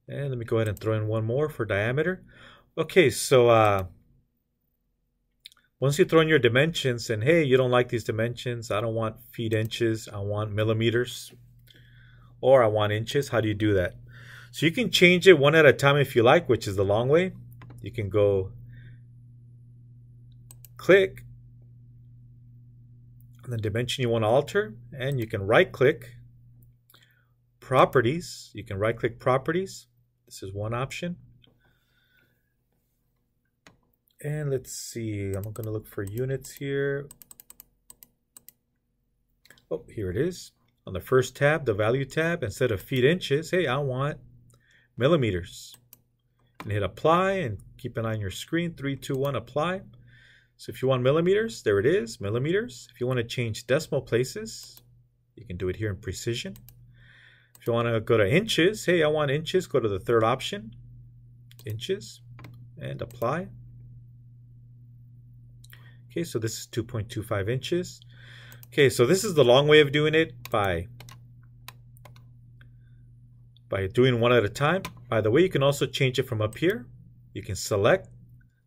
And let me go ahead and throw in one more for diameter. Okay, so uh, once you throw in your dimensions and hey, you don't like these dimensions, I don't want feet inches, I want millimeters, or I want inches, how do you do that? So you can change it one at a time if you like, which is the long way. You can go click on the dimension you want to alter and you can right click properties. You can right click properties. This is one option. And let's see I'm going to look for units here. Oh here it is. On the first tab the value tab instead of feet inches hey I want millimeters. And hit apply and keep an eye on your screen. 3 2 1 apply. So if you want millimeters, there it is, millimeters. If you want to change decimal places, you can do it here in precision. If you want to go to inches, hey, I want inches, go to the third option, inches, and apply. Okay, so this is 2.25 inches. Okay, so this is the long way of doing it by by doing one at a time. By the way, you can also change it from up here. You can select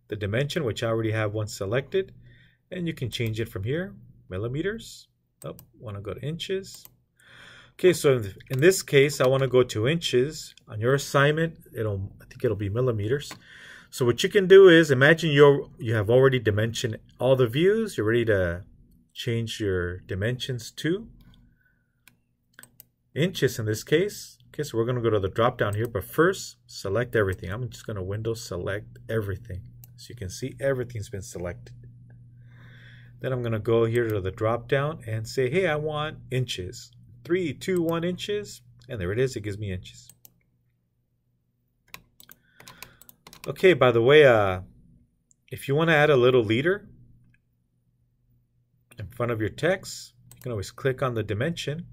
the dimension, which I already have one selected. And you can change it from here, millimeters. Oh, want to go to inches. Okay, so in this case, I want to go to inches. On your assignment, it'll I think it'll be millimeters. So what you can do is imagine you you have already dimensioned all the views. You're ready to change your dimensions to inches in this case. Okay, so we're going to go to the drop down here, but first select everything. I'm just going to window select everything. So you can see everything's been selected. Then I'm going to go here to the drop down and say, hey, I want inches. Three, two, one inches. And there it is. It gives me inches. Okay, by the way, uh, if you want to add a little leader in front of your text, you can always click on the dimension.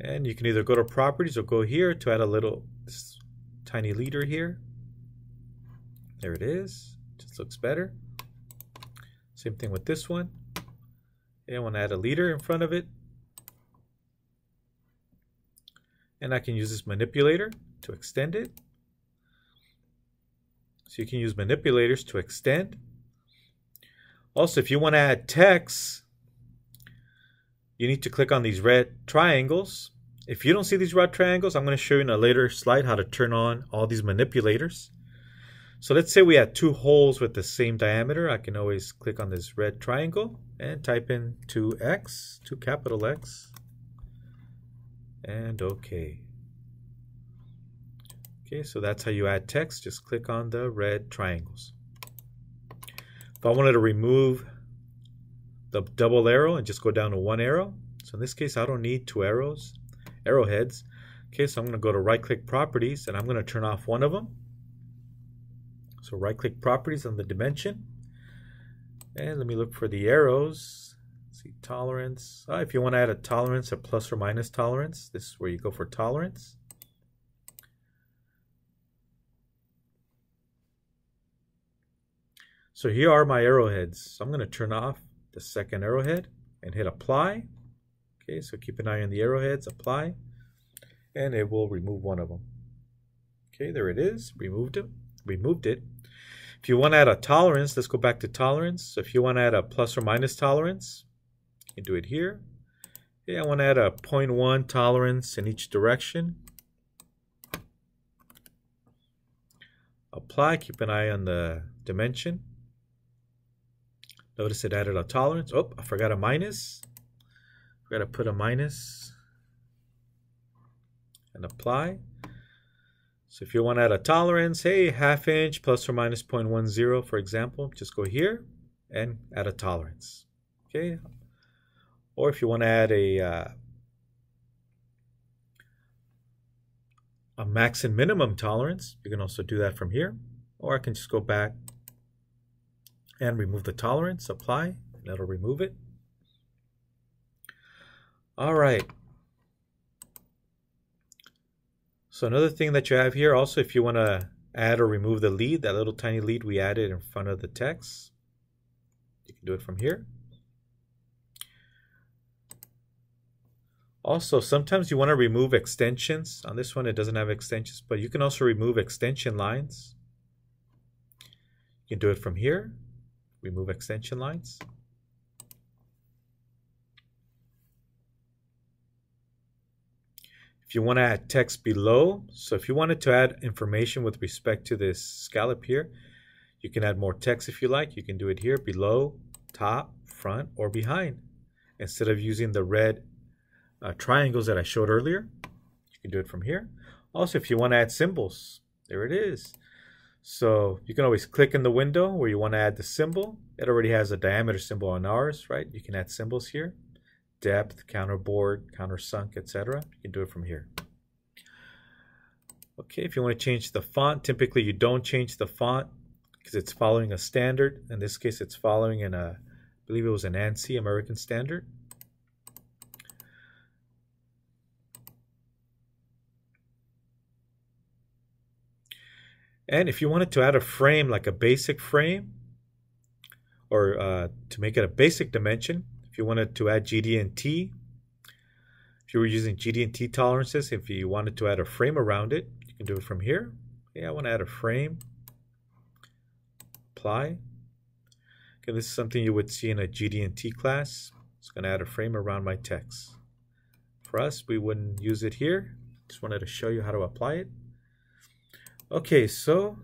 And you can either go to properties or go here to add a little tiny leader here. There it is. Just looks better. Same thing with this one. And I want to add a leader in front of it. And I can use this manipulator to extend it. So you can use manipulators to extend. Also, if you want to add text, you need to click on these red triangles. If you don't see these red triangles, I'm going to show you in a later slide how to turn on all these manipulators. So let's say we had two holes with the same diameter. I can always click on this red triangle and type in 2x, 2 capital X, and OK. Okay, so that's how you add text. Just click on the red triangles. If I wanted to remove the double arrow and just go down to one arrow, so in this case, I don't need two arrows, arrowheads. Okay, so I'm going to go to right click properties and I'm going to turn off one of them. So right click properties on the dimension. And let me look for the arrows. See tolerance. Oh, if you want to add a tolerance, a plus or minus tolerance, this is where you go for tolerance. So here are my arrowheads. So I'm going to turn off the second arrowhead and hit apply. Okay, so keep an eye on the arrowheads, apply, and it will remove one of them. Okay, there it is, removed it, removed it. If you want to add a tolerance, let's go back to tolerance. So if you want to add a plus or minus tolerance, do it here. Okay, I want to add a 0.1 tolerance in each direction. Apply, keep an eye on the dimension. Notice it added a tolerance. Oh, I forgot a minus. Forgot to put a minus and apply. So if you want to add a tolerance, hey, half inch plus or minus 0.10, for example, just go here and add a tolerance. Okay. Or if you want to add a uh, a max and minimum tolerance, you can also do that from here. Or I can just go back and remove the tolerance, apply, and that'll remove it. All right. So another thing that you have here also, if you want to add or remove the lead, that little tiny lead we added in front of the text, you can do it from here. Also, sometimes you want to remove extensions. On this one, it doesn't have extensions, but you can also remove extension lines. You can do it from here remove extension lines. If you want to add text below, so if you wanted to add information with respect to this scallop here, you can add more text if you like. You can do it here, below, top, front, or behind. Instead of using the red uh, triangles that I showed earlier, you can do it from here. Also, if you want to add symbols, there it is. So you can always click in the window where you want to add the symbol. It already has a diameter symbol on ours, right? You can add symbols here. Depth, counterbore, countersunk, etc. You can do it from here. Okay, if you want to change the font, typically you don't change the font because it's following a standard. In this case, it's following in a, I believe it was an ANSI, American Standard. And if you wanted to add a frame, like a basic frame, or uh, to make it a basic dimension, if you wanted to add GD&T, if you were using GD&T tolerances, if you wanted to add a frame around it, you can do it from here. Yeah, I want to add a frame. Apply. Okay, this is something you would see in a GD&T class. It's going to add a frame around my text. For us, we wouldn't use it here. Just wanted to show you how to apply it. Okay, so,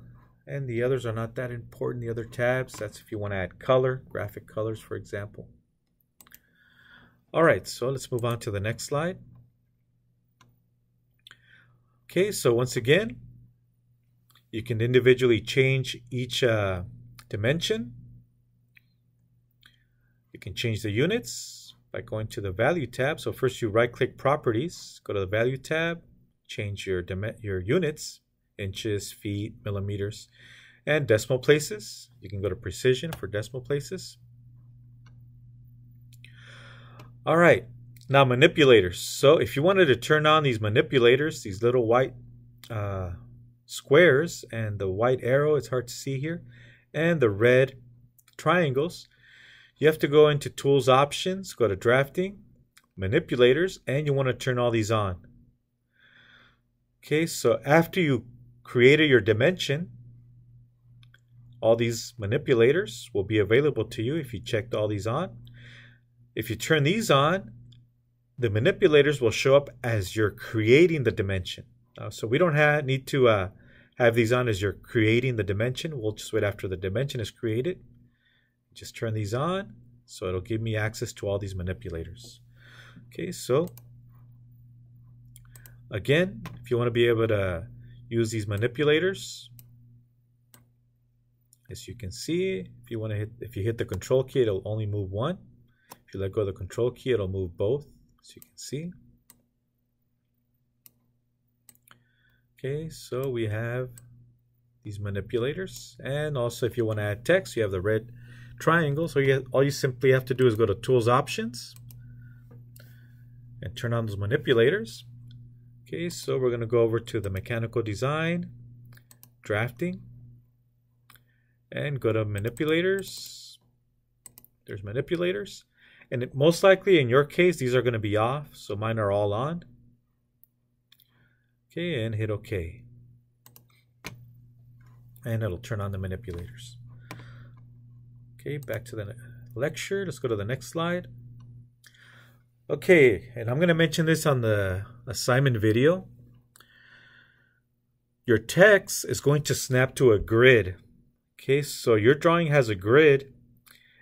and the others are not that important, the other tabs. That's if you want to add color, graphic colors, for example. All right, so let's move on to the next slide. Okay, so once again, you can individually change each uh, dimension. You can change the units by going to the value tab. So first you right click properties, go to the value tab, change your, your units inches, feet, millimeters, and decimal places. You can go to precision for decimal places. All right, now manipulators. So if you wanted to turn on these manipulators, these little white uh, squares and the white arrow, it's hard to see here, and the red triangles, you have to go into Tools Options, go to Drafting, Manipulators, and you want to turn all these on. Okay, so after you created your dimension, all these manipulators will be available to you if you checked all these on. If you turn these on, the manipulators will show up as you're creating the dimension. Uh, so we don't have, need to uh, have these on as you're creating the dimension. We'll just wait after the dimension is created. Just turn these on, so it'll give me access to all these manipulators. Okay, so again, if you want to be able to use these manipulators. As you can see, if you want to hit, if you hit the control key, it'll only move one. If you let go of the control key, it'll move both, as you can see. Okay, so we have these manipulators. And also if you want to add text, you have the red triangle. So you, all you simply have to do is go to Tools Options and turn on those manipulators. Okay, so we're going to go over to the Mechanical Design, Drafting, and go to Manipulators. There's Manipulators. And it, most likely in your case, these are going to be off. So mine are all on. Okay, and hit OK. And it'll turn on the manipulators. Okay, back to the lecture. Let's go to the next slide. Okay, and I'm going to mention this on the assignment video. Your text is going to snap to a grid. Okay, so your drawing has a grid,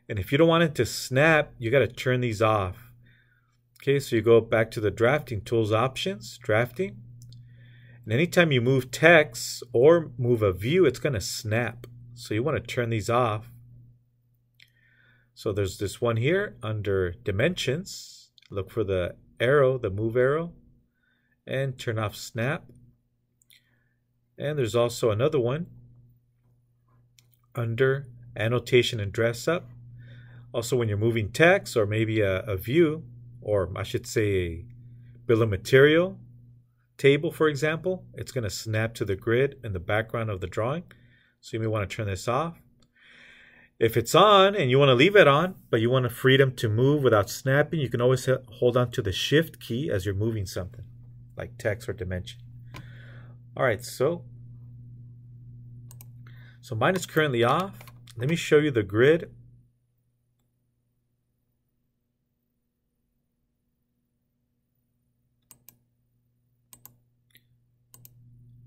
and if you don't want it to snap, you got to turn these off. Okay, so you go back to the drafting tools options, drafting, and anytime you move text or move a view, it's going to snap. So you want to turn these off. So there's this one here under dimensions. Look for the arrow, the move arrow, and turn off snap. And there's also another one under annotation and dress up. Also, when you're moving text or maybe a, a view, or I should say a bill of material, table, for example, it's going to snap to the grid in the background of the drawing. So you may want to turn this off. If it's on and you want to leave it on, but you want a freedom to move without snapping, you can always hold on to the shift key as you're moving something, like text or dimension. All right, so, so mine is currently off. Let me show you the grid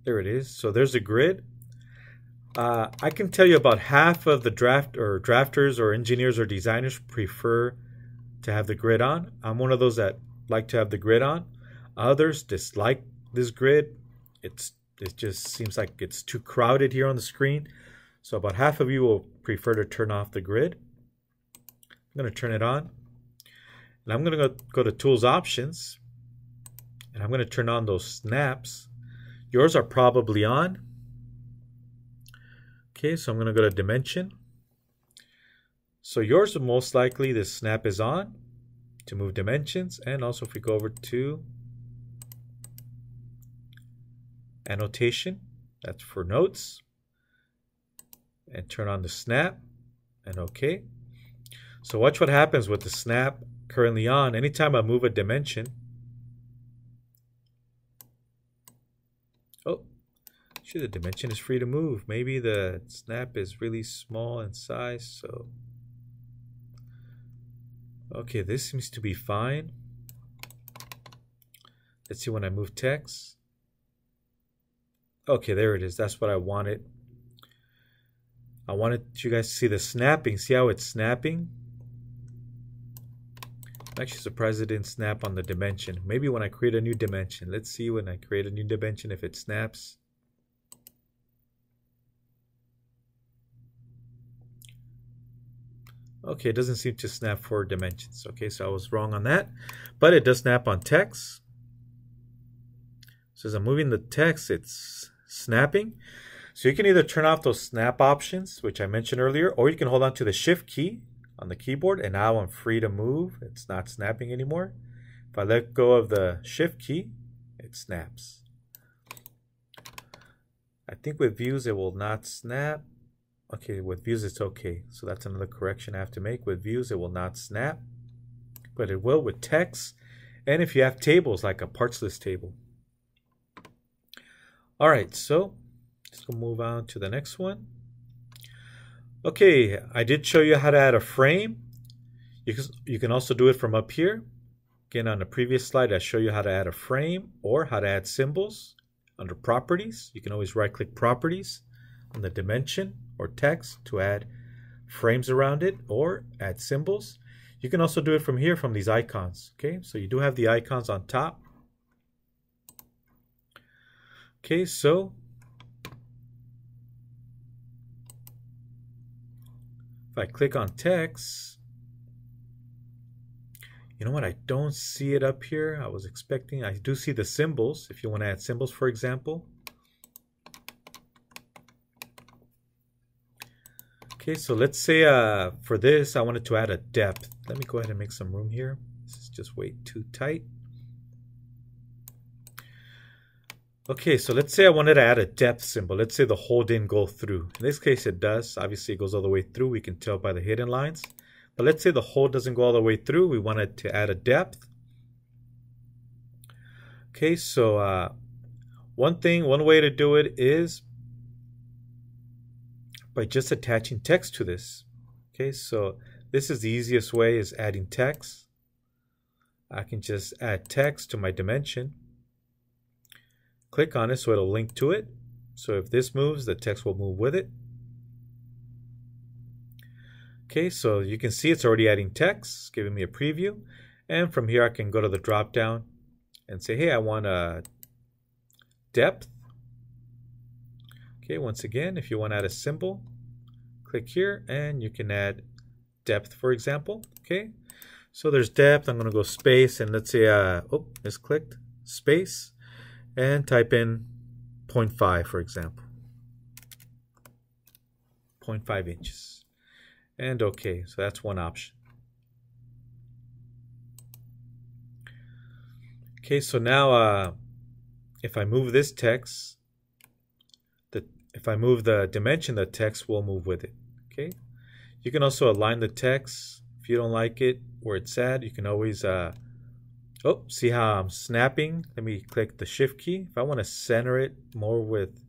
There it is. So there's a grid. Uh, I can tell you about half of the draft or drafters or engineers or designers prefer to have the grid on. I'm one of those that like to have the grid on. Others dislike this grid. It's it just seems like it's too crowded here on the screen. So about half of you will prefer to turn off the grid. I'm going to turn it on. And I'm going to go, go to Tools Options. And I'm going to turn on those snaps. Yours are probably on. Okay, so I'm going to go to dimension. So yours are most likely the snap is on to move dimensions. And also if we go over to annotation, that's for notes. And turn on the snap and OK. So watch what happens with the snap currently on. Anytime I move a dimension, Oh, the dimension is free to move. Maybe the snap is really small in size, so... Okay, this seems to be fine. Let's see when I move text. Okay, there it is. That's what I wanted. I wanted you guys to see the snapping. See how it's snapping? I'm actually surprised it didn't snap on the dimension. Maybe when I create a new dimension. Let's see when I create a new dimension if it snaps. Okay, it doesn't seem to snap for dimensions. Okay, so I was wrong on that. But it does snap on text. So as I'm moving the text, it's snapping. So you can either turn off those snap options, which I mentioned earlier, or you can hold on to the shift key on the keyboard and now I'm free to move. It's not snapping anymore. If I let go of the shift key, it snaps. I think with views it will not snap. Okay, with views it's okay. So that's another correction I have to make. With views it will not snap, but it will with text and if you have tables like a parts list table. All right, so let's go move on to the next one. Okay, I did show you how to add a frame. You can, you can also do it from up here. Again, on the previous slide, I show you how to add a frame or how to add symbols. Under Properties, you can always right-click Properties on the dimension or text to add frames around it or add symbols. You can also do it from here from these icons. Okay, so you do have the icons on top. Okay, so if I click on text, you know what, I don't see it up here. I was expecting, I do see the symbols if you want to add symbols, for example. Okay, so let's say uh, for this, I wanted to add a depth. Let me go ahead and make some room here. This is just way too tight. Okay, so let's say I wanted to add a depth symbol. Let's say the hole didn't go through. In this case, it does. Obviously, it goes all the way through. We can tell by the hidden lines. But let's say the hole doesn't go all the way through. We wanted to add a depth. Okay, so uh, one thing, one way to do it is by just attaching text to this. Okay, so this is the easiest way is adding text. I can just add text to my dimension. Click on it so it'll link to it. So if this moves, the text will move with it. Okay, so you can see it's already adding text, giving me a preview. And from here, I can go to the drop down and say, hey, I want a depth. Okay, once again, if you want to add a symbol, click here and you can add depth, for example. Okay, so there's depth. I'm going to go space and let's say, uh, oh, misclicked, space, and type in 0.5, for example. 0.5 inches. And okay, so that's one option. Okay, so now uh, if I move this text, if I move the dimension, the text will move with it. Okay, you can also align the text. If you don't like it where it's at, you can always, uh, oh, see how I'm snapping? Let me click the shift key. If I want to center it more with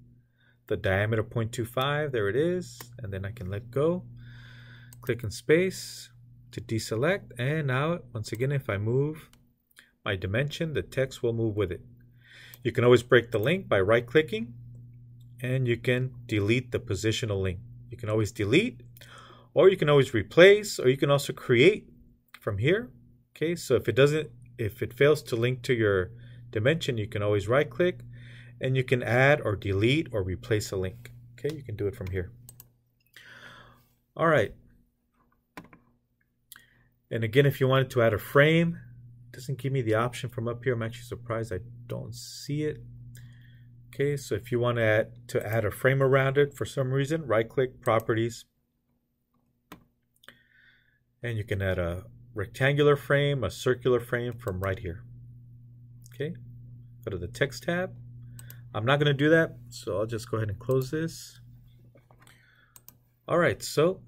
the diameter 0.25, there it is. And then I can let go. Click in space to deselect. And now, once again, if I move my dimension, the text will move with it. You can always break the link by right clicking and you can delete the positional link. You can always delete or you can always replace or you can also create from here. Okay, so if it doesn't, if it fails to link to your dimension, you can always right click and you can add or delete or replace a link. Okay, you can do it from here. All right. And again, if you wanted to add a frame, doesn't give me the option from up here. I'm actually surprised I don't see it. Okay, so if you want to add, to add a frame around it for some reason, right click properties. And you can add a rectangular frame, a circular frame from right here. Okay, go to the text tab. I'm not going to do that, so I'll just go ahead and close this. All right, so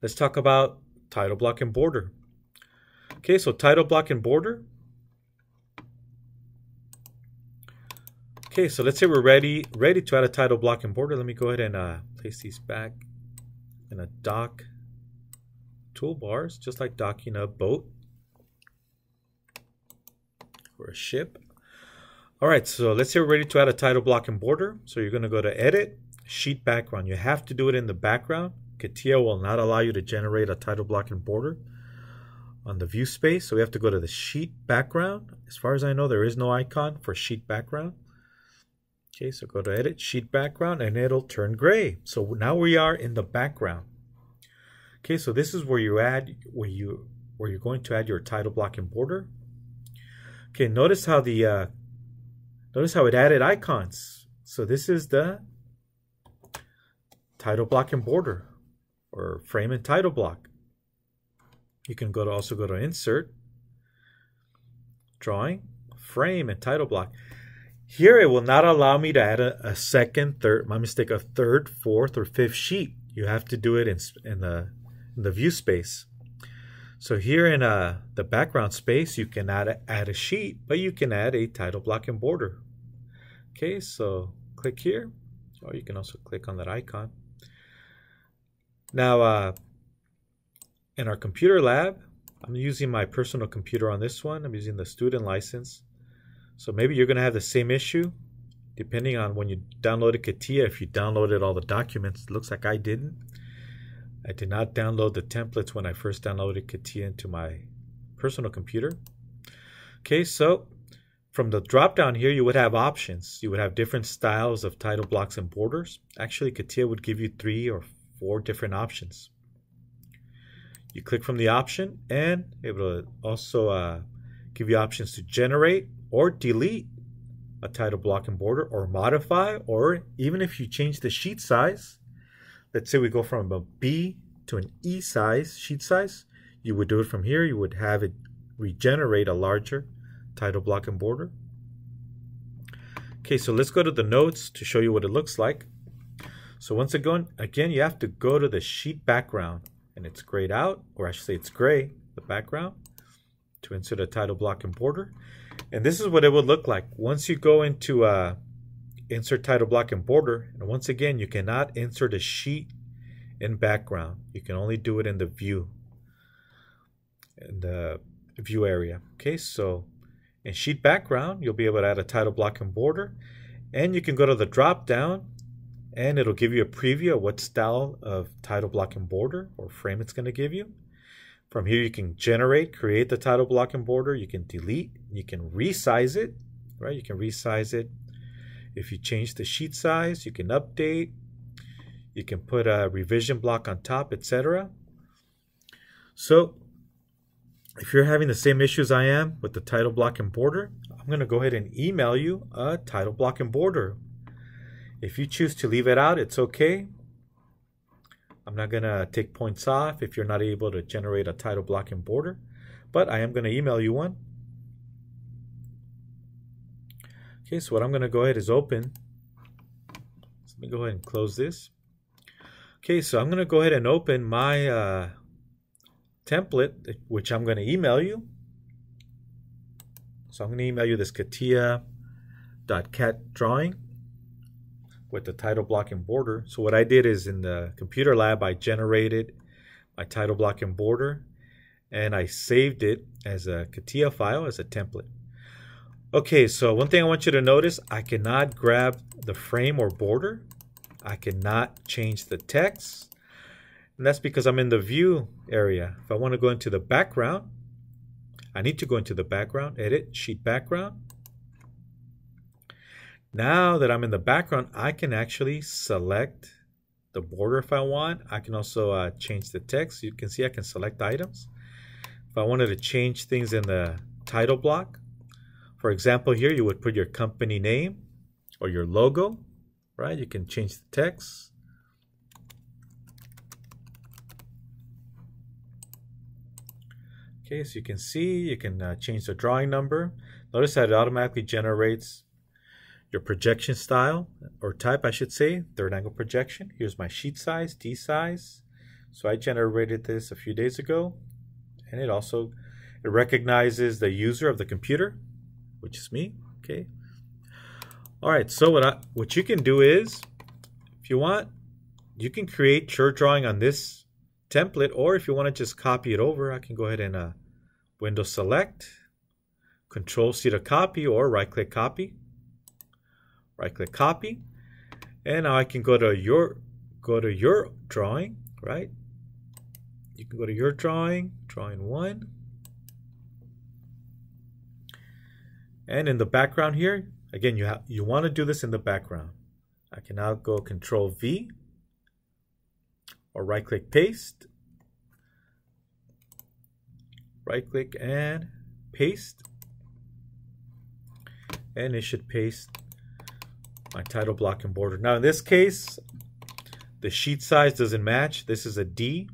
let's talk about title block and border. Okay, so title block and border. Okay, so let's say we're ready ready to add a title block and border. Let me go ahead and uh, place these back in a dock toolbars, just like docking a boat or a ship. All right, so let's say we're ready to add a title block and border. So you're going to go to Edit, Sheet Background. You have to do it in the background. CATIA will not allow you to generate a title block and border on the view space. So we have to go to the sheet background. As far as I know, there is no icon for sheet background. Okay, so go to edit sheet background and it'll turn gray. So now we are in the background. Okay, so this is where you add where you where you're going to add your title block and border. Okay, notice how the uh, notice how it added icons. So this is the title block and border or frame and title block. You can go to also go to insert, drawing, frame, and title block. Here it will not allow me to add a, a second, third, my mistake, a third, fourth, or fifth sheet. You have to do it in, in the in the view space. So here in uh, the background space, you can add a, add a sheet, but you can add a title block and border. Okay, so click here, or you can also click on that icon. Now, uh, in our computer lab, I'm using my personal computer on this one. I'm using the student license. So maybe you're going to have the same issue depending on when you downloaded CATIA. If you downloaded all the documents, it looks like I didn't. I did not download the templates when I first downloaded CATIA into my personal computer. Okay, so from the drop down here, you would have options. You would have different styles of title blocks and borders. Actually, CATIA would give you three or four different options. You click from the option and it will also uh, give you options to generate or delete a title block and border or modify or even if you change the sheet size, let's say we go from a B to an E size sheet size, you would do it from here. You would have it regenerate a larger title block and border. Okay, so let's go to the notes to show you what it looks like. So once again, again, you have to go to the sheet background and it's grayed out, or I should say it's gray, the background, to insert a title block and border. And this is what it would look like. Once you go into uh, insert title block and border, and once again, you cannot insert a sheet in background. You can only do it in the view, in the view area. Okay, so in sheet background, you'll be able to add a title block and border. And you can go to the drop down and it'll give you a preview of what style of title block and border or frame it's going to give you. From here, you can generate, create the title block and border. You can delete, you can resize it, right? You can resize it. If you change the sheet size, you can update. You can put a revision block on top, etc. So if you're having the same issues I am with the title block and border, I'm going to go ahead and email you a title block and border. If you choose to leave it out, it's okay. I'm not going to take points off if you're not able to generate a title block and border, but I am going to email you one. Okay, so what I'm going to go ahead is open. let me go ahead and close this. Okay, so I'm going to go ahead and open my uh, template, which I'm going to email you. So I'm going to email you this CATIA.cat drawing with the title block and border. So what I did is in the computer lab, I generated my title block and border and I saved it as a CATIA file as a template. Okay, so one thing I want you to notice, I cannot grab the frame or border. I cannot change the text. And that's because I'm in the view area. If I want to go into the background, I need to go into the background, edit, sheet background. Now that I'm in the background, I can actually select the border if I want. I can also uh, change the text. You can see I can select items. If I wanted to change things in the title block, for example, here you would put your company name or your logo, right? You can change the text. Okay, so you can see, you can uh, change the drawing number. Notice that it automatically generates your projection style or type, I should say, third angle projection. Here's my sheet size, D size. So I generated this a few days ago. And it also, it recognizes the user of the computer, which is me, okay. All right, so what, I, what you can do is, if you want, you can create your drawing on this template, or if you want to just copy it over, I can go ahead and uh, Windows select, Control C to copy or right click copy. Right click copy. And now I can go to your go to your drawing, right? You can go to your drawing, drawing one. And in the background here, again, you have you want to do this in the background. I can now go Control V or right click paste right click and paste and it should paste my title block and border. Now in this case the sheet size doesn't match. This is a D.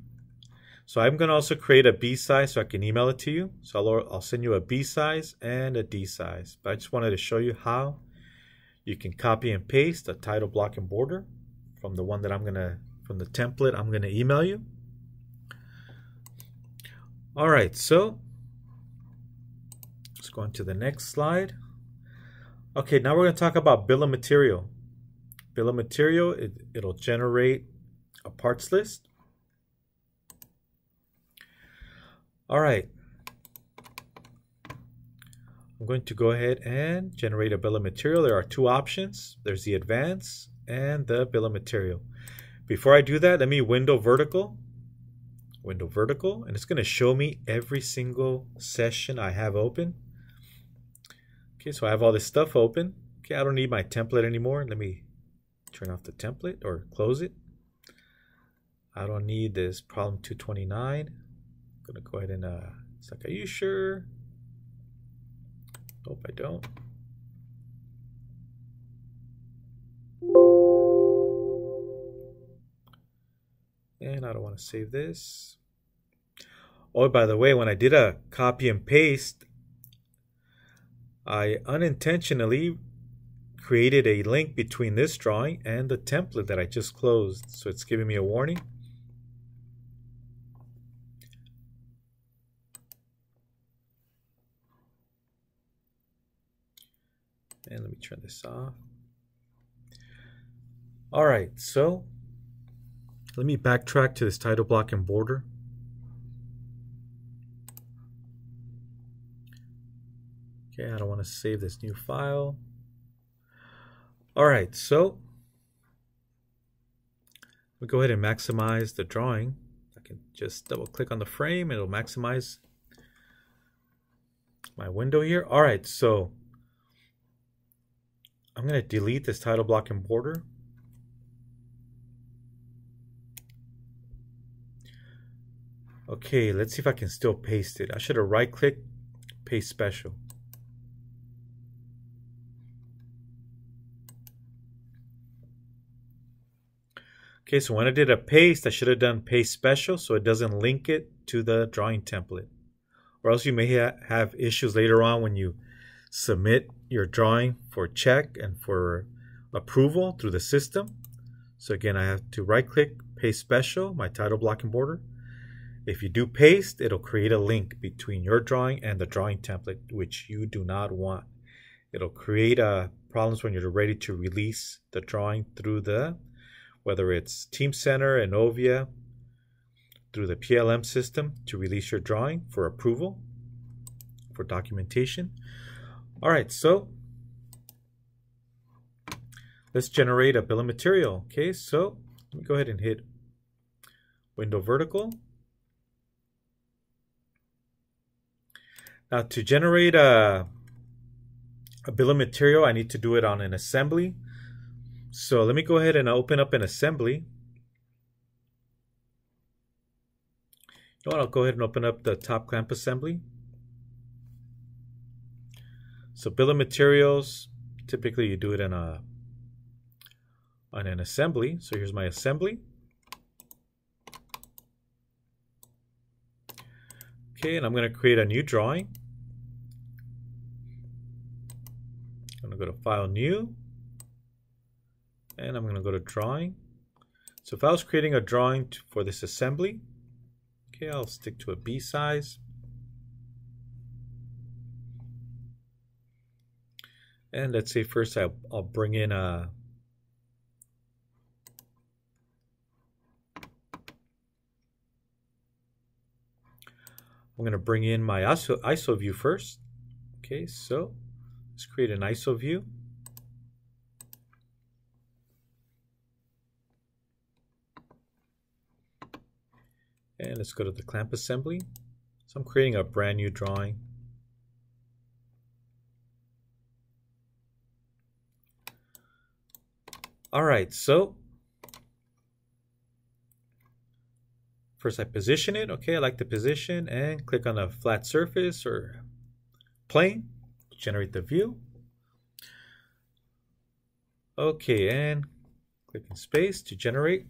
So I'm going to also create a B size so I can email it to you. So I'll, I'll send you a B size and a D size. But I just wanted to show you how you can copy and paste a title block and border from the one that I'm going to from the template I'm going to email you. All right, so let's go on to the next slide. Okay, now we're going to talk about bill of material. Bill of material, it, it'll generate a parts list. All right. I'm going to go ahead and generate a bill of material. There are two options. There's the advance and the bill of material. Before I do that, let me window vertical window vertical, and it's going to show me every single session I have open. Okay, so I have all this stuff open. Okay, I don't need my template anymore. Let me turn off the template or close it. I don't need this problem 229. I'm gonna go ahead and uh, it's like, are you sure? Hope I don't. And I don't want to save this. Oh, by the way, when I did a copy and paste, I unintentionally created a link between this drawing and the template that I just closed. So it's giving me a warning. And let me turn this off. All right, so let me backtrack to this title block and border. Okay, I don't want to save this new file. All right, so we go ahead and maximize the drawing. I can just double click on the frame, it'll maximize my window here. All right, so I'm going to delete this title block and border. Okay, let's see if I can still paste it. I should have right clicked, paste special. Okay, so when I did a paste, I should have done paste special so it doesn't link it to the drawing template. Or else you may ha have issues later on when you submit your drawing for check and for approval through the system. So again, I have to right click, paste special, my title block and border. If you do paste, it'll create a link between your drawing and the drawing template, which you do not want. It'll create uh, problems when you're ready to release the drawing through the whether it's Team Center Teamcenter, Enovia, through the PLM system to release your drawing for approval, for documentation. All right, so let's generate a bill of material. Okay, so let me go ahead and hit window vertical. Now to generate a, a bill of material, I need to do it on an assembly. So let me go ahead and open up an assembly. You know what, I'll go ahead and open up the top clamp assembly. So bill of materials, typically you do it in a on an assembly. So here's my assembly. Okay, and I'm going to create a new drawing. I'm going to go to File, New and I'm going to go to drawing. So if I was creating a drawing for this assembly, okay, I'll stick to a B size. And let's say first I'll, I'll bring in a I'm going to bring in my ISO, ISO view first. Okay, so let's create an ISO view. And let's go to the clamp assembly. So I'm creating a brand new drawing. All right, so first I position it. Okay, I like the position and click on a flat surface or plane, generate the view. Okay, and click in space to generate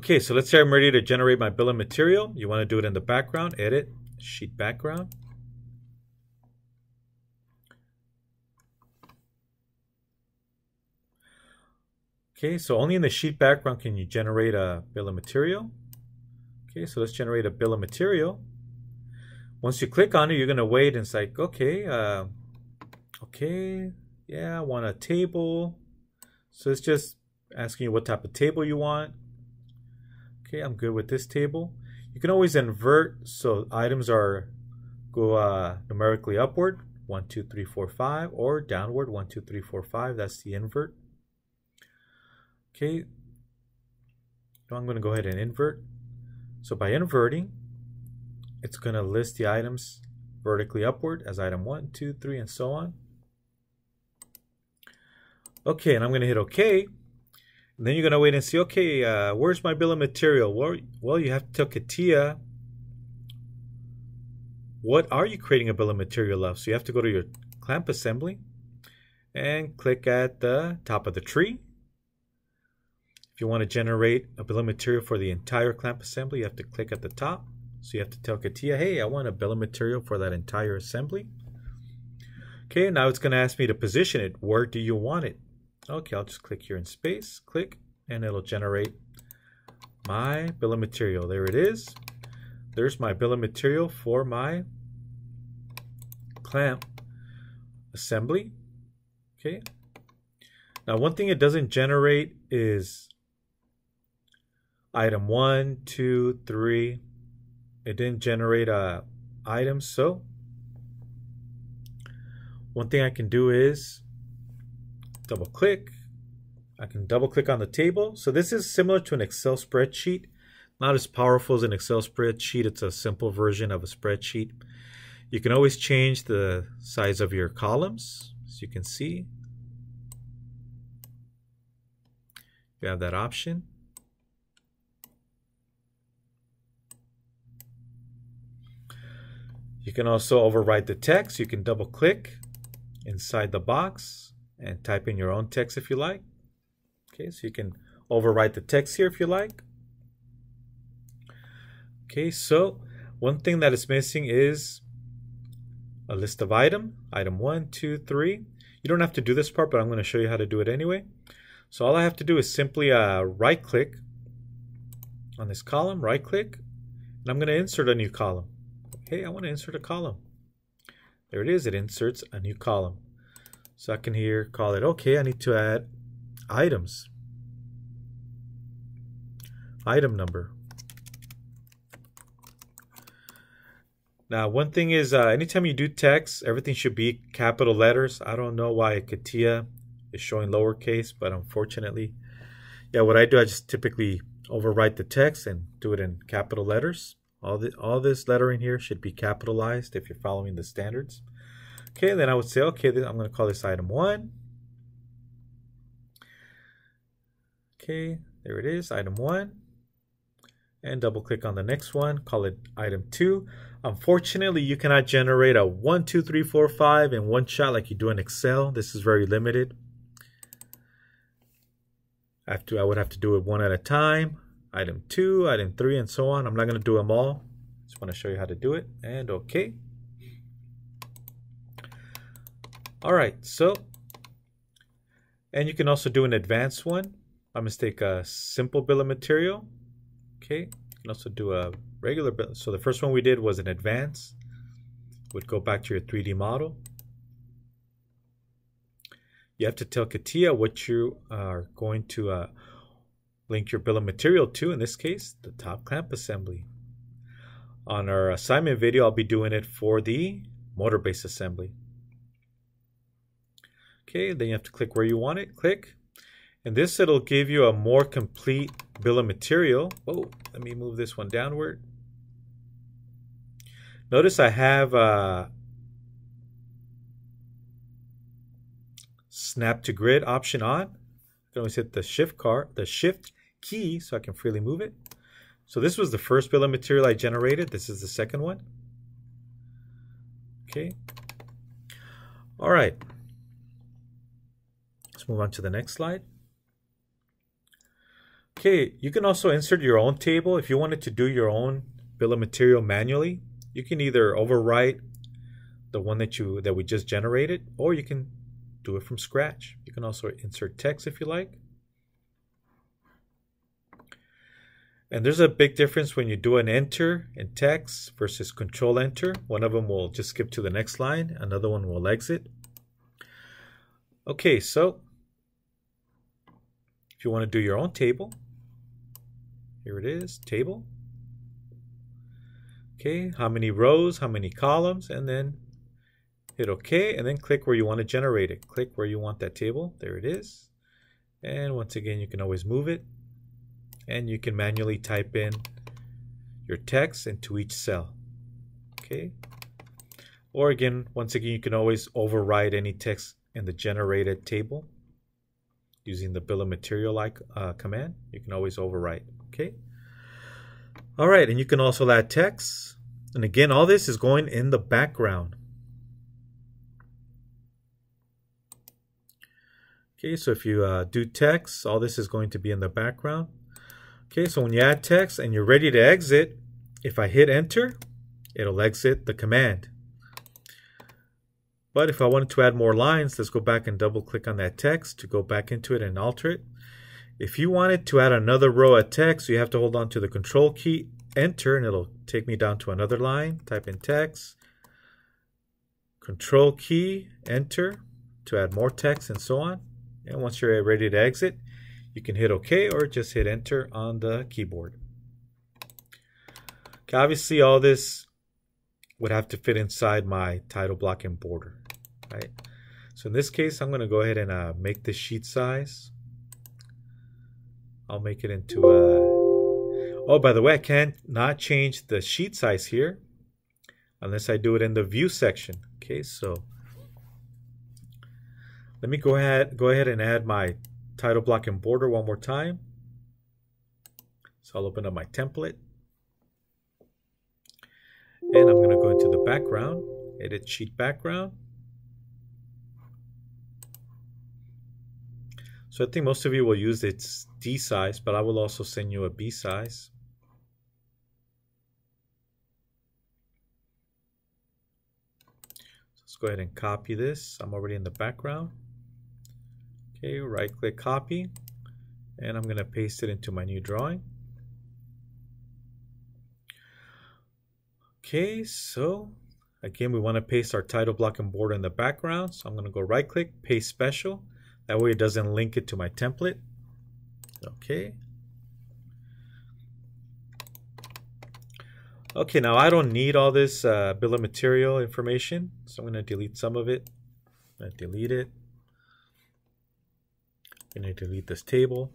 Okay, so let's say I'm ready to generate my bill of material. You want to do it in the background, edit, sheet background. Okay, so only in the sheet background can you generate a bill of material. Okay, so let's generate a bill of material. Once you click on it, you're going to wait and it's like, okay, uh, okay, yeah, I want a table. So it's just asking you what type of table you want. Okay, I'm good with this table. You can always invert so items are go uh, numerically upward, 1, 2, 3, 4, 5, or downward, 1, 2, 3, 4, 5. That's the invert. Okay, now I'm going to go ahead and invert. So by inverting, it's going to list the items vertically upward as item 1, 2, 3, and so on. Okay, and I'm going to hit OK. And then you're going to wait and see, okay, uh, where's my bill of material? Well, well, you have to tell CATIA what are you creating a bill of material of. So you have to go to your clamp assembly and click at the top of the tree. If you want to generate a bill of material for the entire clamp assembly, you have to click at the top. So you have to tell CATIA, hey, I want a bill of material for that entire assembly. Okay, now it's going to ask me to position it. Where do you want it? Okay, I'll just click here in space, click, and it'll generate my bill of material. There it is. There's my bill of material for my clamp assembly. Okay. Now, one thing it doesn't generate is item one, two, three. It didn't generate uh, a item, So, one thing I can do is double click. I can double click on the table. So this is similar to an Excel spreadsheet. Not as powerful as an Excel spreadsheet. It's a simple version of a spreadsheet. You can always change the size of your columns, as you can see. You have that option. You can also overwrite the text. You can double click inside the box and type in your own text if you like. Okay, so you can overwrite the text here if you like. Okay, so one thing that is missing is a list of item, item one, two, three. You don't have to do this part, but I'm going to show you how to do it anyway. So all I have to do is simply uh, right click on this column, right click, and I'm going to insert a new column. Okay, I want to insert a column. There it is, it inserts a new column. So I can here call it, okay, I need to add items. Item number. Now, one thing is, uh, anytime you do text, everything should be capital letters. I don't know why CATIA is showing lowercase, but unfortunately, yeah, what I do, I just typically overwrite the text and do it in capital letters. All, the, all this lettering here should be capitalized if you're following the standards. Okay, then I would say, okay, I'm going to call this item 1. Okay, there it is, item 1. And double click on the next one, call it item 2. Unfortunately, you cannot generate a 1, 2, 3, 4, 5 in one shot like you do in Excel. This is very limited. I, have to, I would have to do it one at a time. Item 2, item 3, and so on. I'm not going to do them all. Just want to show you how to do it. And okay. All right, so, and you can also do an advanced one. I'm to take a simple bill of material. Okay, you can also do a regular bill. So the first one we did was an advance. Would go back to your 3D model. You have to tell CATIA what you are going to uh, link your bill of material to, in this case, the top clamp assembly. On our assignment video, I'll be doing it for the motor base assembly. Okay, then you have to click where you want it. Click. And this, it'll give you a more complete bill of material. Oh, let me move this one downward. Notice I have uh, snap to grid option on. I can always hit the shift car, the shift key so I can freely move it. So this was the first bill of material I generated. This is the second one. Okay. All right. Move on to the next slide. Okay, you can also insert your own table. If you wanted to do your own bill of material manually, you can either overwrite the one that you that we just generated, or you can do it from scratch. You can also insert text if you like. And there's a big difference when you do an enter in text versus control enter. One of them will just skip to the next line, another one will exit. Okay, so if you want to do your own table, here it is, table. Okay, how many rows, how many columns, and then hit OK, and then click where you want to generate it. Click where you want that table. There it is. And once again, you can always move it. And you can manually type in your text into each cell. Okay. Or again, once again, you can always override any text in the generated table. Using the bill of material like uh, command. You can always overwrite. Okay. All right, and you can also add text. And again, all this is going in the background. Okay, so if you uh, do text, all this is going to be in the background. Okay, so when you add text and you're ready to exit, if I hit enter, it'll exit the command. But if I wanted to add more lines, let's go back and double click on that text to go back into it and alter it. If you wanted to add another row of text, you have to hold on to the control key, enter, and it'll take me down to another line. Type in text, control key, enter to add more text and so on. And once you're ready to exit, you can hit OK or just hit enter on the keyboard. Okay, obviously all this would have to fit inside my title block and border, right? So in this case, I'm going to go ahead and uh, make the sheet size. I'll make it into a... Oh, by the way, I can't not change the sheet size here unless I do it in the view section. Okay, so let me go ahead, go ahead and add my title block and border one more time. So I'll open up my template. And I'm going to go into the background, edit sheet background. So I think most of you will use its D size, but I will also send you a B size. let's go ahead and copy this. I'm already in the background. Okay, right click copy and I'm going to paste it into my new drawing. Okay, so again, we want to paste our title block and border in the background. So I'm going to go right click, paste special. That way it doesn't link it to my template. Okay. Okay, now I don't need all this uh, bill of material information. So I'm going to delete some of it. I'm going to delete it. I'm going to delete this table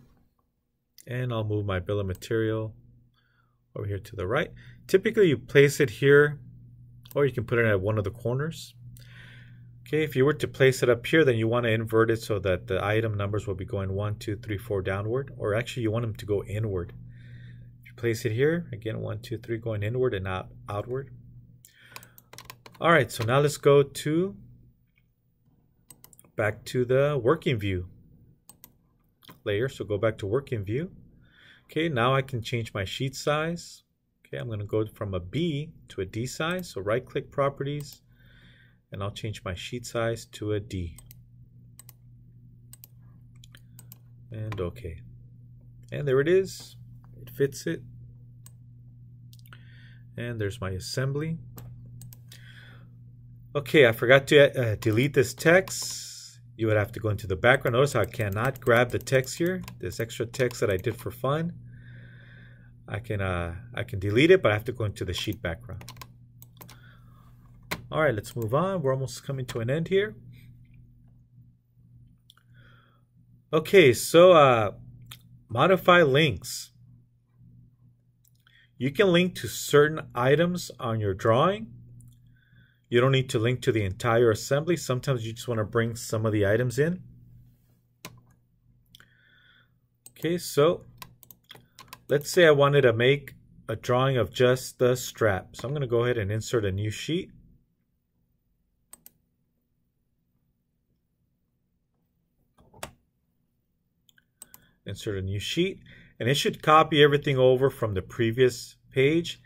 and I'll move my bill of material over here to the right. Typically you place it here or you can put it at one of the corners. Okay, if you were to place it up here, then you want to invert it so that the item numbers will be going one, two, three, four downward, or actually you want them to go inward. If you place it here, again, one, two, three, going inward and not outward. All right, so now let's go to back to the working view layer. So go back to working view. Okay, now I can change my sheet size. Okay, I'm going to go from a B to a D size. So right click properties and I'll change my sheet size to a D. And okay. And there it is. It fits it. And there's my assembly. Okay, I forgot to uh, delete this text you would have to go into the background. Notice how I cannot grab the text here, this extra text that I did for fun. I can uh, I can delete it, but I have to go into the sheet background. All right, let's move on. We're almost coming to an end here. Okay, so uh, modify links. You can link to certain items on your drawing you don't need to link to the entire assembly. Sometimes you just want to bring some of the items in. Okay, so let's say I wanted to make a drawing of just the strap. So I'm going to go ahead and insert a new sheet. Insert a new sheet. And it should copy everything over from the previous page.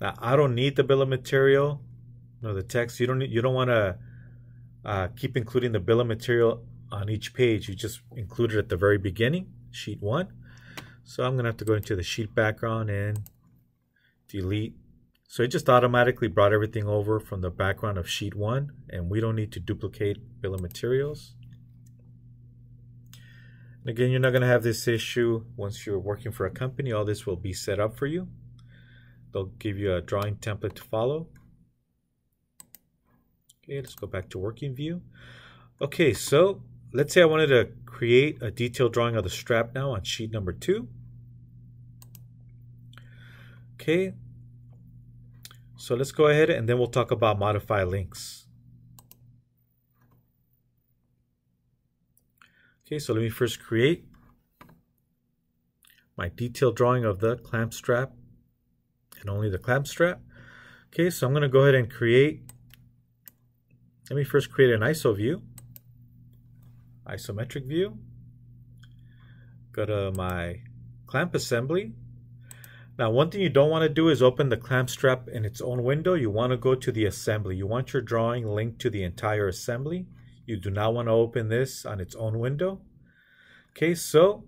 Now, I don't need the bill of material no, the text. You don't you don't want to uh, keep including the bill of material on each page. You just include it at the very beginning, sheet one. So I'm gonna have to go into the sheet background and delete. So it just automatically brought everything over from the background of sheet one, and we don't need to duplicate bill of materials. Again, you're not going to have this issue once you're working for a company. All this will be set up for you. They'll give you a drawing template to follow. Okay, let's go back to working view. Okay, so let's say I wanted to create a detailed drawing of the strap now on sheet number two. Okay, so let's go ahead and then we'll talk about modify links. Okay, so let me first create my detailed drawing of the clamp strap and only the clamp strap. Okay, so I'm going to go ahead and create, let me first create an ISO view, isometric view. Go to my clamp assembly. Now, one thing you don't want to do is open the clamp strap in its own window. You want to go to the assembly. You want your drawing linked to the entire assembly. You do not want to open this on its own window. Okay, so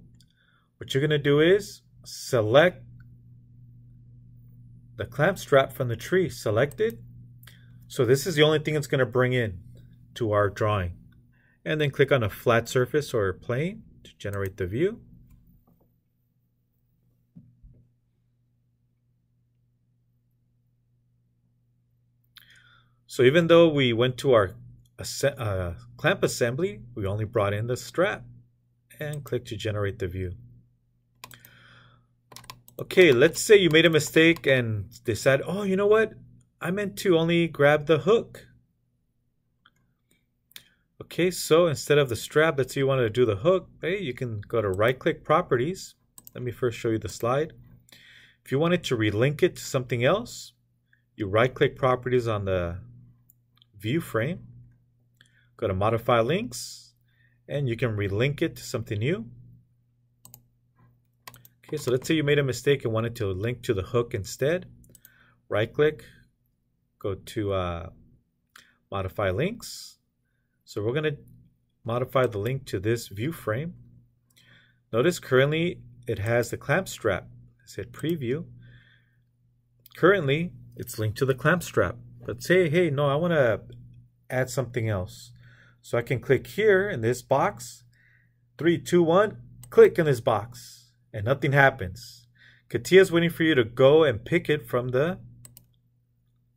what you're going to do is select the clamp strap from the tree. Select it. So this is the only thing it's going to bring in to our drawing. And then click on a flat surface or a plane to generate the view. So even though we went to our uh, clamp assembly, we only brought in the strap and click to generate the view. Okay, let's say you made a mistake and decide, oh, you know what? I meant to only grab the hook. Okay, so instead of the strap, let's say you wanted to do the hook, hey, you can go to right-click Properties. Let me first show you the slide. If you wanted to relink it to something else, you right-click Properties on the view frame, go to Modify Links, and you can relink it to something new. Okay, so let's say you made a mistake and wanted to link to the hook instead. Right click, go to uh, Modify Links. So we're going to modify the link to this view frame. Notice currently it has the clamp strap. I said Preview. Currently, it's linked to the clamp strap. But say, hey, no, I want to add something else. So I can click here in this box. Three, two, one, click in this box. And nothing happens. CATIA is waiting for you to go and pick it from the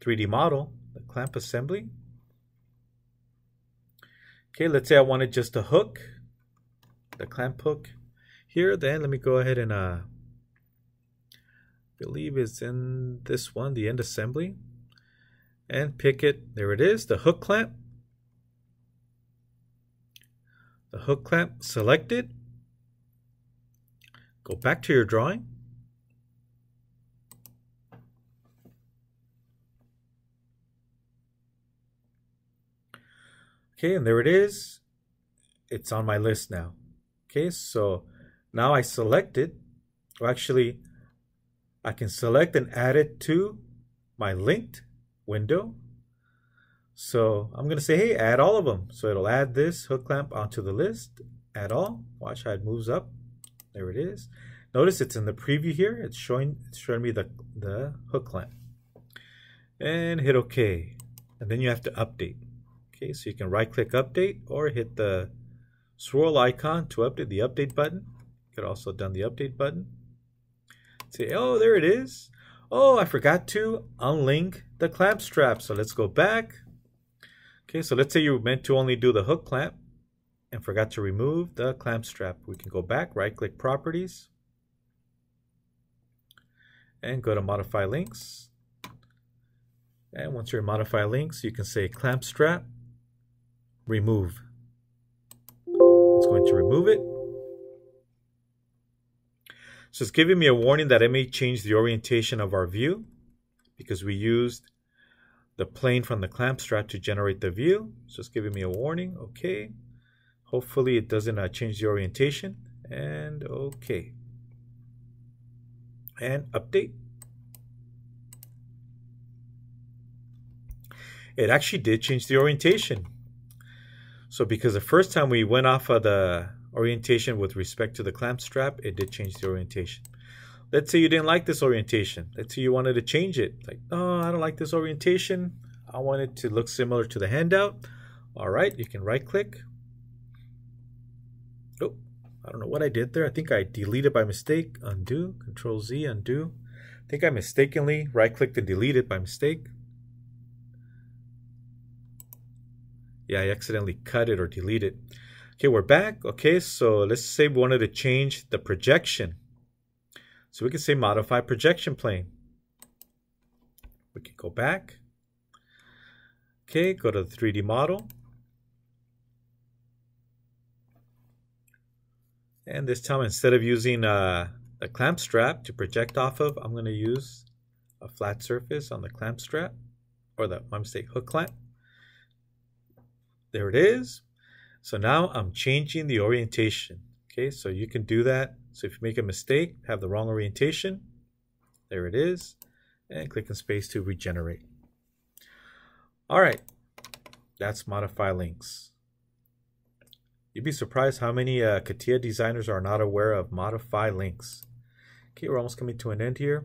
3D model, the clamp assembly. Okay, let's say I wanted just a hook, the clamp hook here. Then let me go ahead and uh, believe it's in this one, the end assembly and pick it. There it is, the hook clamp. The hook clamp selected. Go back to your drawing. Okay, and there it is. It's on my list now. Okay, so now I select it. Well, actually, I can select and add it to my linked window. So I'm going to say, hey, add all of them. So it'll add this hook clamp onto the list. Add all. Watch how it moves up. There it is. Notice it's in the preview here. It's showing it's showing me the, the hook clamp. And hit OK. And then you have to update. Okay, so you can right click update or hit the swirl icon to update the update button. You could also done the update button. Say, oh, there it is. Oh, I forgot to unlink the clamp strap. So let's go back. Okay, so let's say you meant to only do the hook clamp and forgot to remove the clamp strap. We can go back, right click properties and go to modify links. And once you're in modify links, you can say clamp strap, remove. It's going to remove it. So it's giving me a warning that I may change the orientation of our view because we used the plane from the clamp strap to generate the view. It's giving me a warning. Okay. Hopefully it doesn't uh, change the orientation. And okay. And update. It actually did change the orientation. So because the first time we went off of the orientation with respect to the clamp strap, it did change the orientation. Let's say you didn't like this orientation. Let's say you wanted to change it. Like, oh, I don't like this orientation. I want it to look similar to the handout. All right, you can right click. Oh, I don't know what I did there. I think I deleted by mistake. Undo, Control Z, undo. I think I mistakenly right clicked and deleted by mistake. Yeah, I accidentally cut it or deleted. Okay, we're back. Okay, so let's say we wanted to change the projection. So we can say modify projection plane. We can go back. Okay, go to the 3D model. And this time, instead of using uh, a clamp strap to project off of, I'm going to use a flat surface on the clamp strap, or the, my mistake, hook clamp. There it is. So now I'm changing the orientation. Okay, so you can do that. So if you make a mistake, have the wrong orientation, there it is, and click on space to regenerate. All right, that's modify links. You'd be surprised how many uh, CATIA designers are not aware of modify links. Okay, we're almost coming to an end here.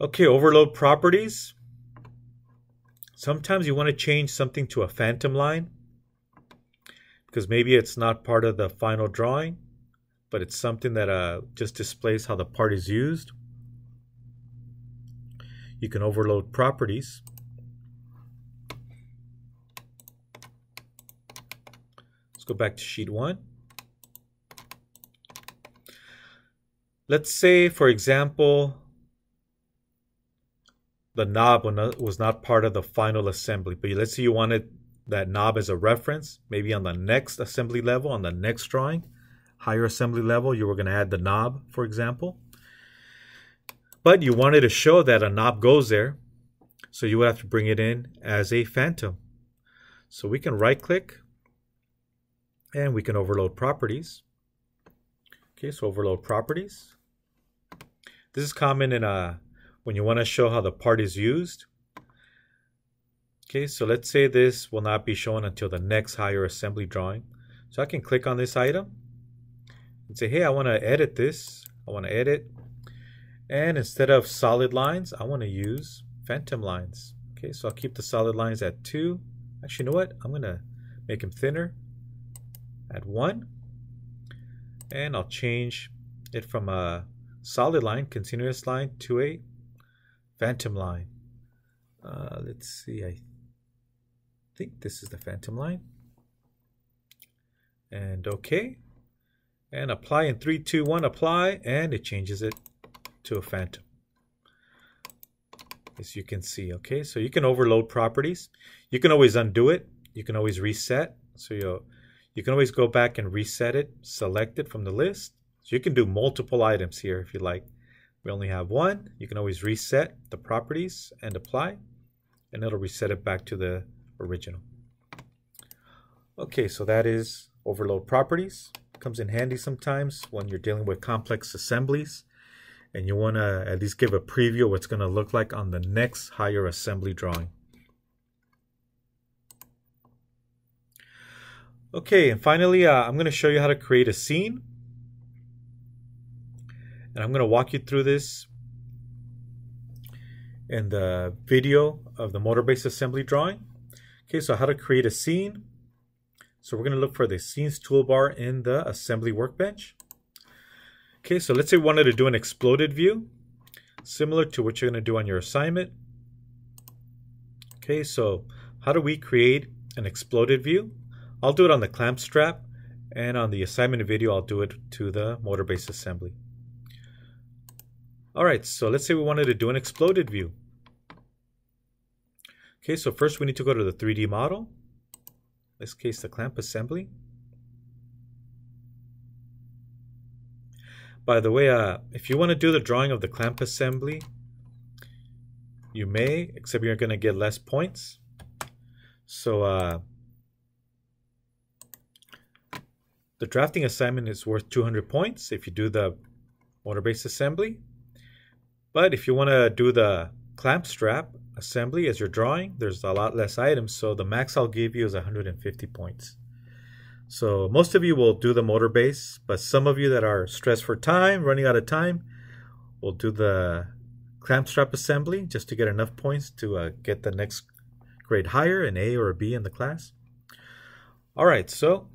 Okay, overload properties. Sometimes you want to change something to a phantom line because maybe it's not part of the final drawing, but it's something that uh, just displays how the part is used. You can overload properties. Let's go back to sheet one. Let's say, for example, the knob was not part of the final assembly, but let's say you wanted that knob as a reference, maybe on the next assembly level, on the next drawing, higher assembly level, you were going to add the knob, for example. But you wanted to show that a knob goes there, so you would have to bring it in as a phantom. So we can right click and we can overload properties. Okay, so overload properties. This is common in a when you want to show how the part is used. Okay, so let's say this will not be shown until the next higher assembly drawing. So I can click on this item and say, hey, I want to edit this. I want to edit. And instead of solid lines, I want to use phantom lines. Okay, so I'll keep the solid lines at 2. Actually, you know what? I'm going to make them thinner at 1. And I'll change it from a solid line, continuous line, to a Phantom line. Uh, let's see, I think this is the phantom line. And OK. And apply in 3, 2, 1, apply, and it changes it to a phantom. As you can see, okay, so you can overload properties. You can always undo it. You can always reset. So you you can always go back and reset it, select it from the list. So you can do multiple items here if you like. We only have one. You can always reset the properties and apply, and it'll reset it back to the original. Okay, so that is overload properties. Comes in handy sometimes when you're dealing with complex assemblies and you want to at least give a preview of what's going to look like on the next higher assembly drawing. Okay, and finally, uh, I'm going to show you how to create a scene and I'm going to walk you through this in the video of the motor base assembly drawing. Okay, so how to create a scene. So we're going to look for the scenes toolbar in the assembly workbench. Okay, so let's say we wanted to do an exploded view, similar to what you're going to do on your assignment. Okay, so how do we create an exploded view? I'll do it on the clamp strap, and on the assignment video, I'll do it to the motor base assembly. All right, so let's say we wanted to do an exploded view. Okay, so first we need to go to the 3D model. In this case, the clamp assembly. By the way, uh, if you want to do the drawing of the clamp assembly, you may, except you're going to get less points. So uh, the drafting assignment is worth 200 points if you do the motor base assembly. But if you want to do the clamp strap assembly as you're drawing, there's a lot less items. So the max I'll give you is 150 points. So most of you will do the motor base, but some of you that are stressed for time, running out of time, will do the clamp strap assembly just to get enough points to uh, get the next grade higher, an A or a B in the class. All right, so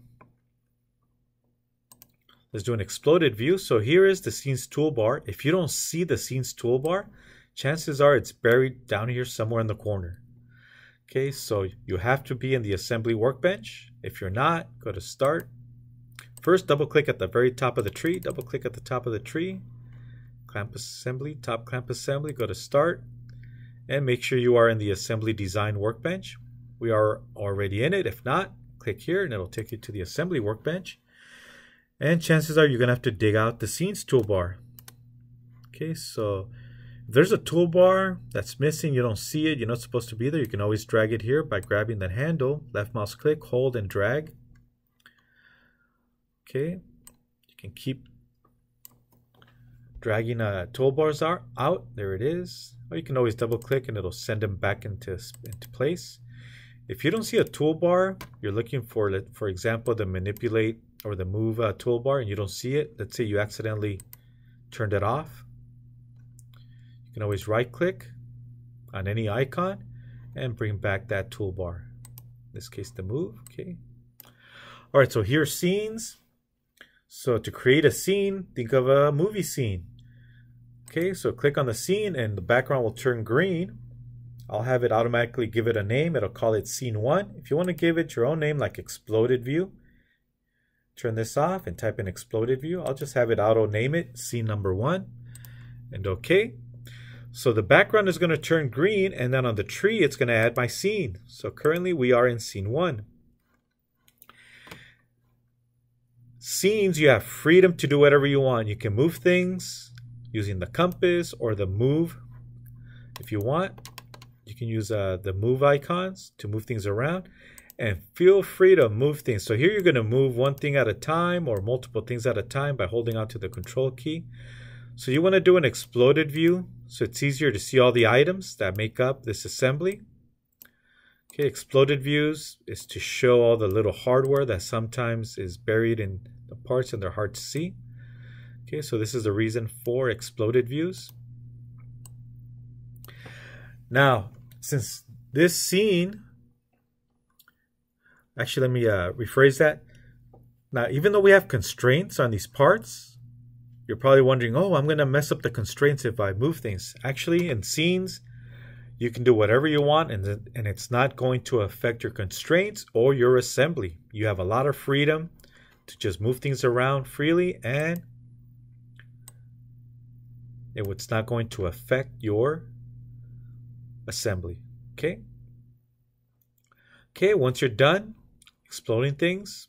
Let's do an exploded view. So here is the scenes toolbar. If you don't see the scenes toolbar, chances are it's buried down here somewhere in the corner. Okay, so you have to be in the assembly workbench. If you're not, go to start. First, double click at the very top of the tree. Double click at the top of the tree. Clamp assembly, top clamp assembly, go to start. And make sure you are in the assembly design workbench. We are already in it. If not, click here and it'll take you to the assembly workbench. And chances are you're going to have to dig out the scenes toolbar. Okay, so there's a toolbar that's missing, you don't see it, you're not supposed to be there, you can always drag it here by grabbing that handle, left mouse click, hold and drag. Okay, you can keep dragging uh, toolbars are out. There it is. Or you can always double click and it'll send them back into, into place. If you don't see a toolbar, you're looking for, for example, the manipulate or the move uh, toolbar and you don't see it. Let's say you accidentally turned it off. You can always right click on any icon and bring back that toolbar. In this case, the move, okay. All right, so here's scenes. So to create a scene, think of a movie scene. Okay, so click on the scene and the background will turn green. I'll have it automatically give it a name. It'll call it scene one. If you want to give it your own name like exploded view, turn this off and type in exploded view. I'll just have it auto name it scene number one and okay. So the background is going to turn green and then on the tree it's going to add my scene. So currently we are in scene one. Scenes, you have freedom to do whatever you want. You can move things, using the compass or the move. If you want, you can use uh, the move icons to move things around and feel free to move things. So here you're going to move one thing at a time or multiple things at a time by holding onto the control key. So you want to do an exploded view so it's easier to see all the items that make up this assembly. Okay, exploded views is to show all the little hardware that sometimes is buried in the parts and they're hard to see. Okay, so this is the reason for exploded views. Now, since this scene, actually let me uh, rephrase that. Now, even though we have constraints on these parts, you're probably wondering, oh, I'm going to mess up the constraints if I move things. Actually, in scenes, you can do whatever you want and, and it's not going to affect your constraints or your assembly. You have a lot of freedom to just move things around freely and it's not going to affect your assembly. Okay? Okay, once you're done exploding things,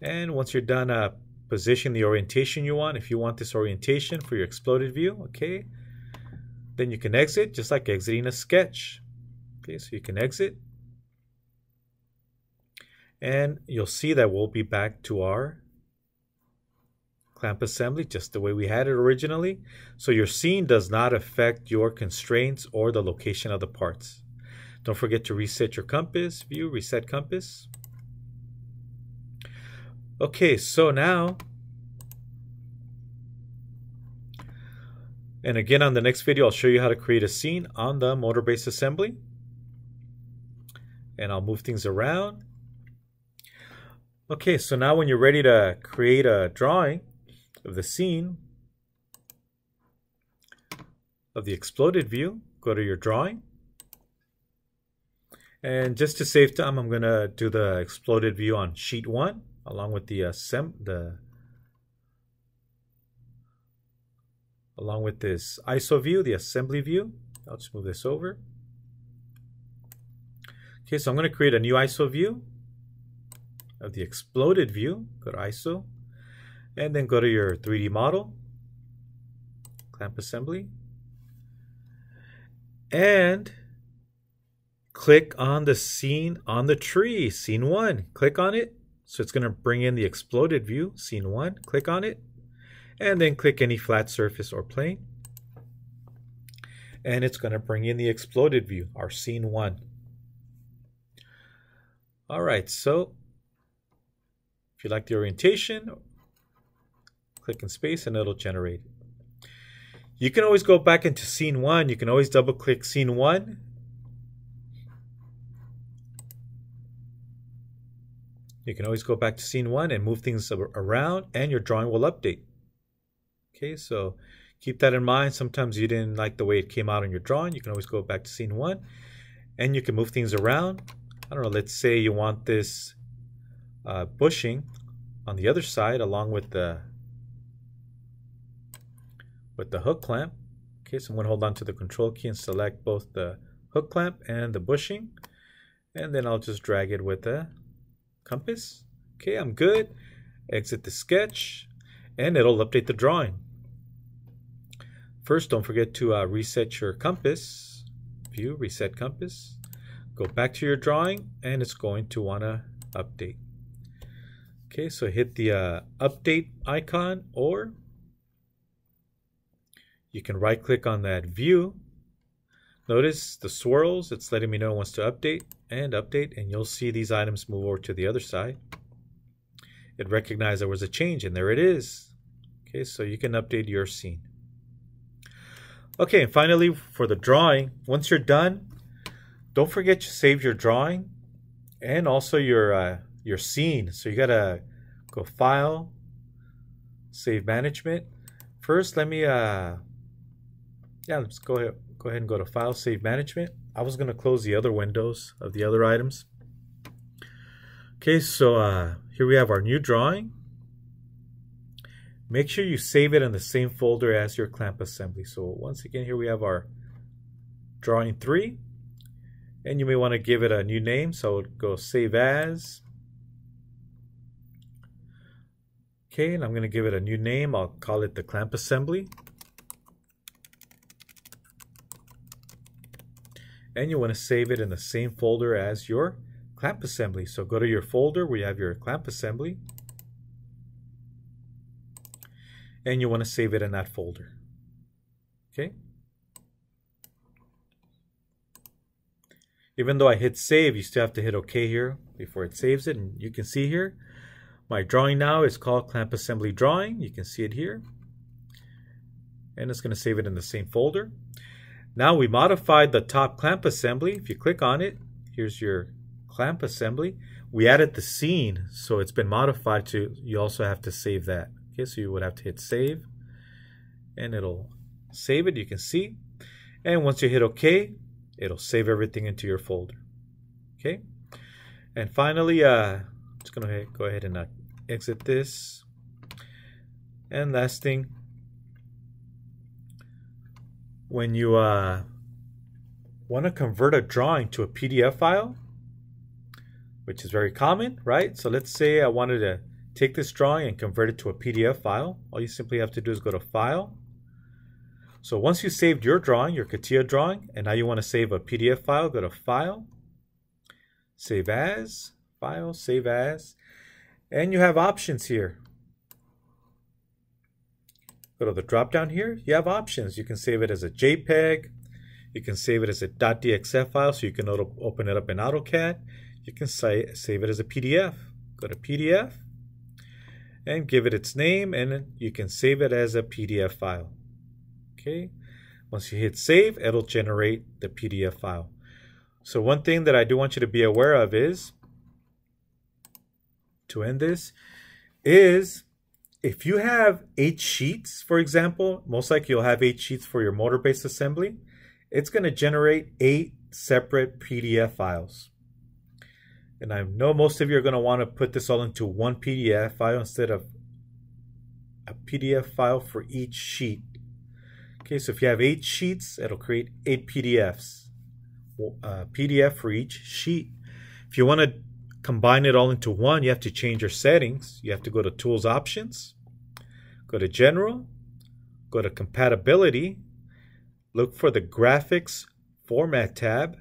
and once you're done uh, position the orientation you want, if you want this orientation for your exploded view, okay, then you can exit just like exiting a sketch. Okay, so you can exit. And you'll see that we'll be back to our clamp assembly just the way we had it originally. So your scene does not affect your constraints or the location of the parts. Don't forget to reset your compass, view, reset compass. Okay, so now, and again on the next video, I'll show you how to create a scene on the motor base assembly. And I'll move things around. Okay, so now when you're ready to create a drawing, of the scene of the exploded view, go to your drawing. And just to save time, I'm going to do the exploded view on sheet one, along with the uh, sem the along with this ISO view, the assembly view. I'll just move this over. Okay, so I'm going to create a new ISO view of the exploded view. Go to ISO, and then go to your 3D model, clamp assembly, and click on the scene on the tree, scene one. Click on it. So it's going to bring in the exploded view, scene one. Click on it, and then click any flat surface or plane. And it's going to bring in the exploded view, our scene one. All right, so if you like the orientation click in space and it'll generate. You can always go back into scene one. You can always double click scene one. You can always go back to scene one and move things around and your drawing will update. Okay, so keep that in mind. Sometimes you didn't like the way it came out on your drawing. You can always go back to scene one and you can move things around. I don't know, let's say you want this uh, bushing on the other side along with the with the hook clamp. Okay, so I'm going to hold on to the control key and select both the hook clamp and the bushing. And then I'll just drag it with the compass. Okay, I'm good. Exit the sketch and it'll update the drawing. First, don't forget to uh, reset your compass. View, reset compass. Go back to your drawing and it's going to want to update. Okay, so hit the uh, update icon or you can right click on that view. Notice the swirls, it's letting me know it wants to update and update and you'll see these items move over to the other side. It recognized there was a change and there it is. Okay, so you can update your scene. Okay, and finally for the drawing, once you're done, don't forget to save your drawing and also your uh, your scene. So you gotta go File, Save Management. First, let me uh, yeah, let's go ahead go ahead and go to File, Save Management. I was gonna close the other windows of the other items. Okay, so uh, here we have our new drawing. Make sure you save it in the same folder as your clamp assembly. So once again, here we have our drawing three and you may want to give it a new name so it go save as okay and I'm going to give it a new name I'll call it the clamp assembly and you want to save it in the same folder as your clamp assembly so go to your folder where you have your clamp assembly and you want to save it in that folder okay Even though I hit save, you still have to hit OK here before it saves it. And you can see here, my drawing now is called Clamp Assembly Drawing. You can see it here. And it's going to save it in the same folder. Now we modified the top clamp assembly. If you click on it, here's your clamp assembly. We added the scene, so it's been modified to, you also have to save that. Okay, so you would have to hit save, and it'll save it, you can see. And once you hit OK, it'll save everything into your folder. Okay. And finally, uh, just gonna go ahead and uh, exit this. And last thing, when you uh, want to convert a drawing to a PDF file, which is very common, right? So let's say I wanted to take this drawing and convert it to a PDF file. All you simply have to do is go to File, so once you saved your drawing, your CATIA drawing, and now you want to save a PDF file, go to File, Save As, File, Save As, and you have options here. Go to the drop down here, you have options. You can save it as a JPEG, you can save it as a .dxf file so you can open it up in AutoCAD. You can save it as a PDF. Go to PDF and give it its name and you can save it as a PDF file. Okay, once you hit save, it'll generate the PDF file. So one thing that I do want you to be aware of is, to end this, is if you have eight sheets, for example, most likely you'll have eight sheets for your motor-based assembly, it's going to generate eight separate PDF files. And I know most of you are going to want to put this all into one PDF file instead of a PDF file for each sheet. Okay, so if you have eight sheets, it'll create eight PDFs. Uh, PDF for each sheet. If you want to combine it all into one, you have to change your settings. You have to go to Tools Options, go to General, go to Compatibility, look for the Graphics Format tab,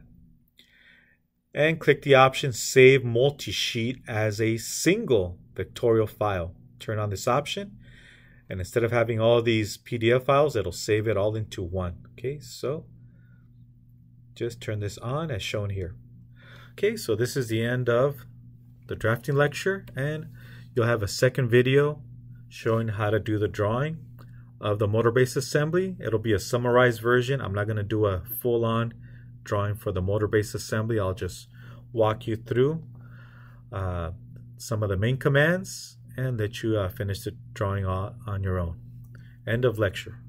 and click the option Save Multi-Sheet as a single vectorial file. Turn on this option and instead of having all these PDF files, it'll save it all into one. Okay, so just turn this on as shown here. Okay, so this is the end of the drafting lecture and you'll have a second video showing how to do the drawing of the motor base assembly. It'll be a summarized version. I'm not going to do a full-on drawing for the motor base assembly. I'll just walk you through uh, some of the main commands and that you uh, finish the drawing on, on your own. End of lecture.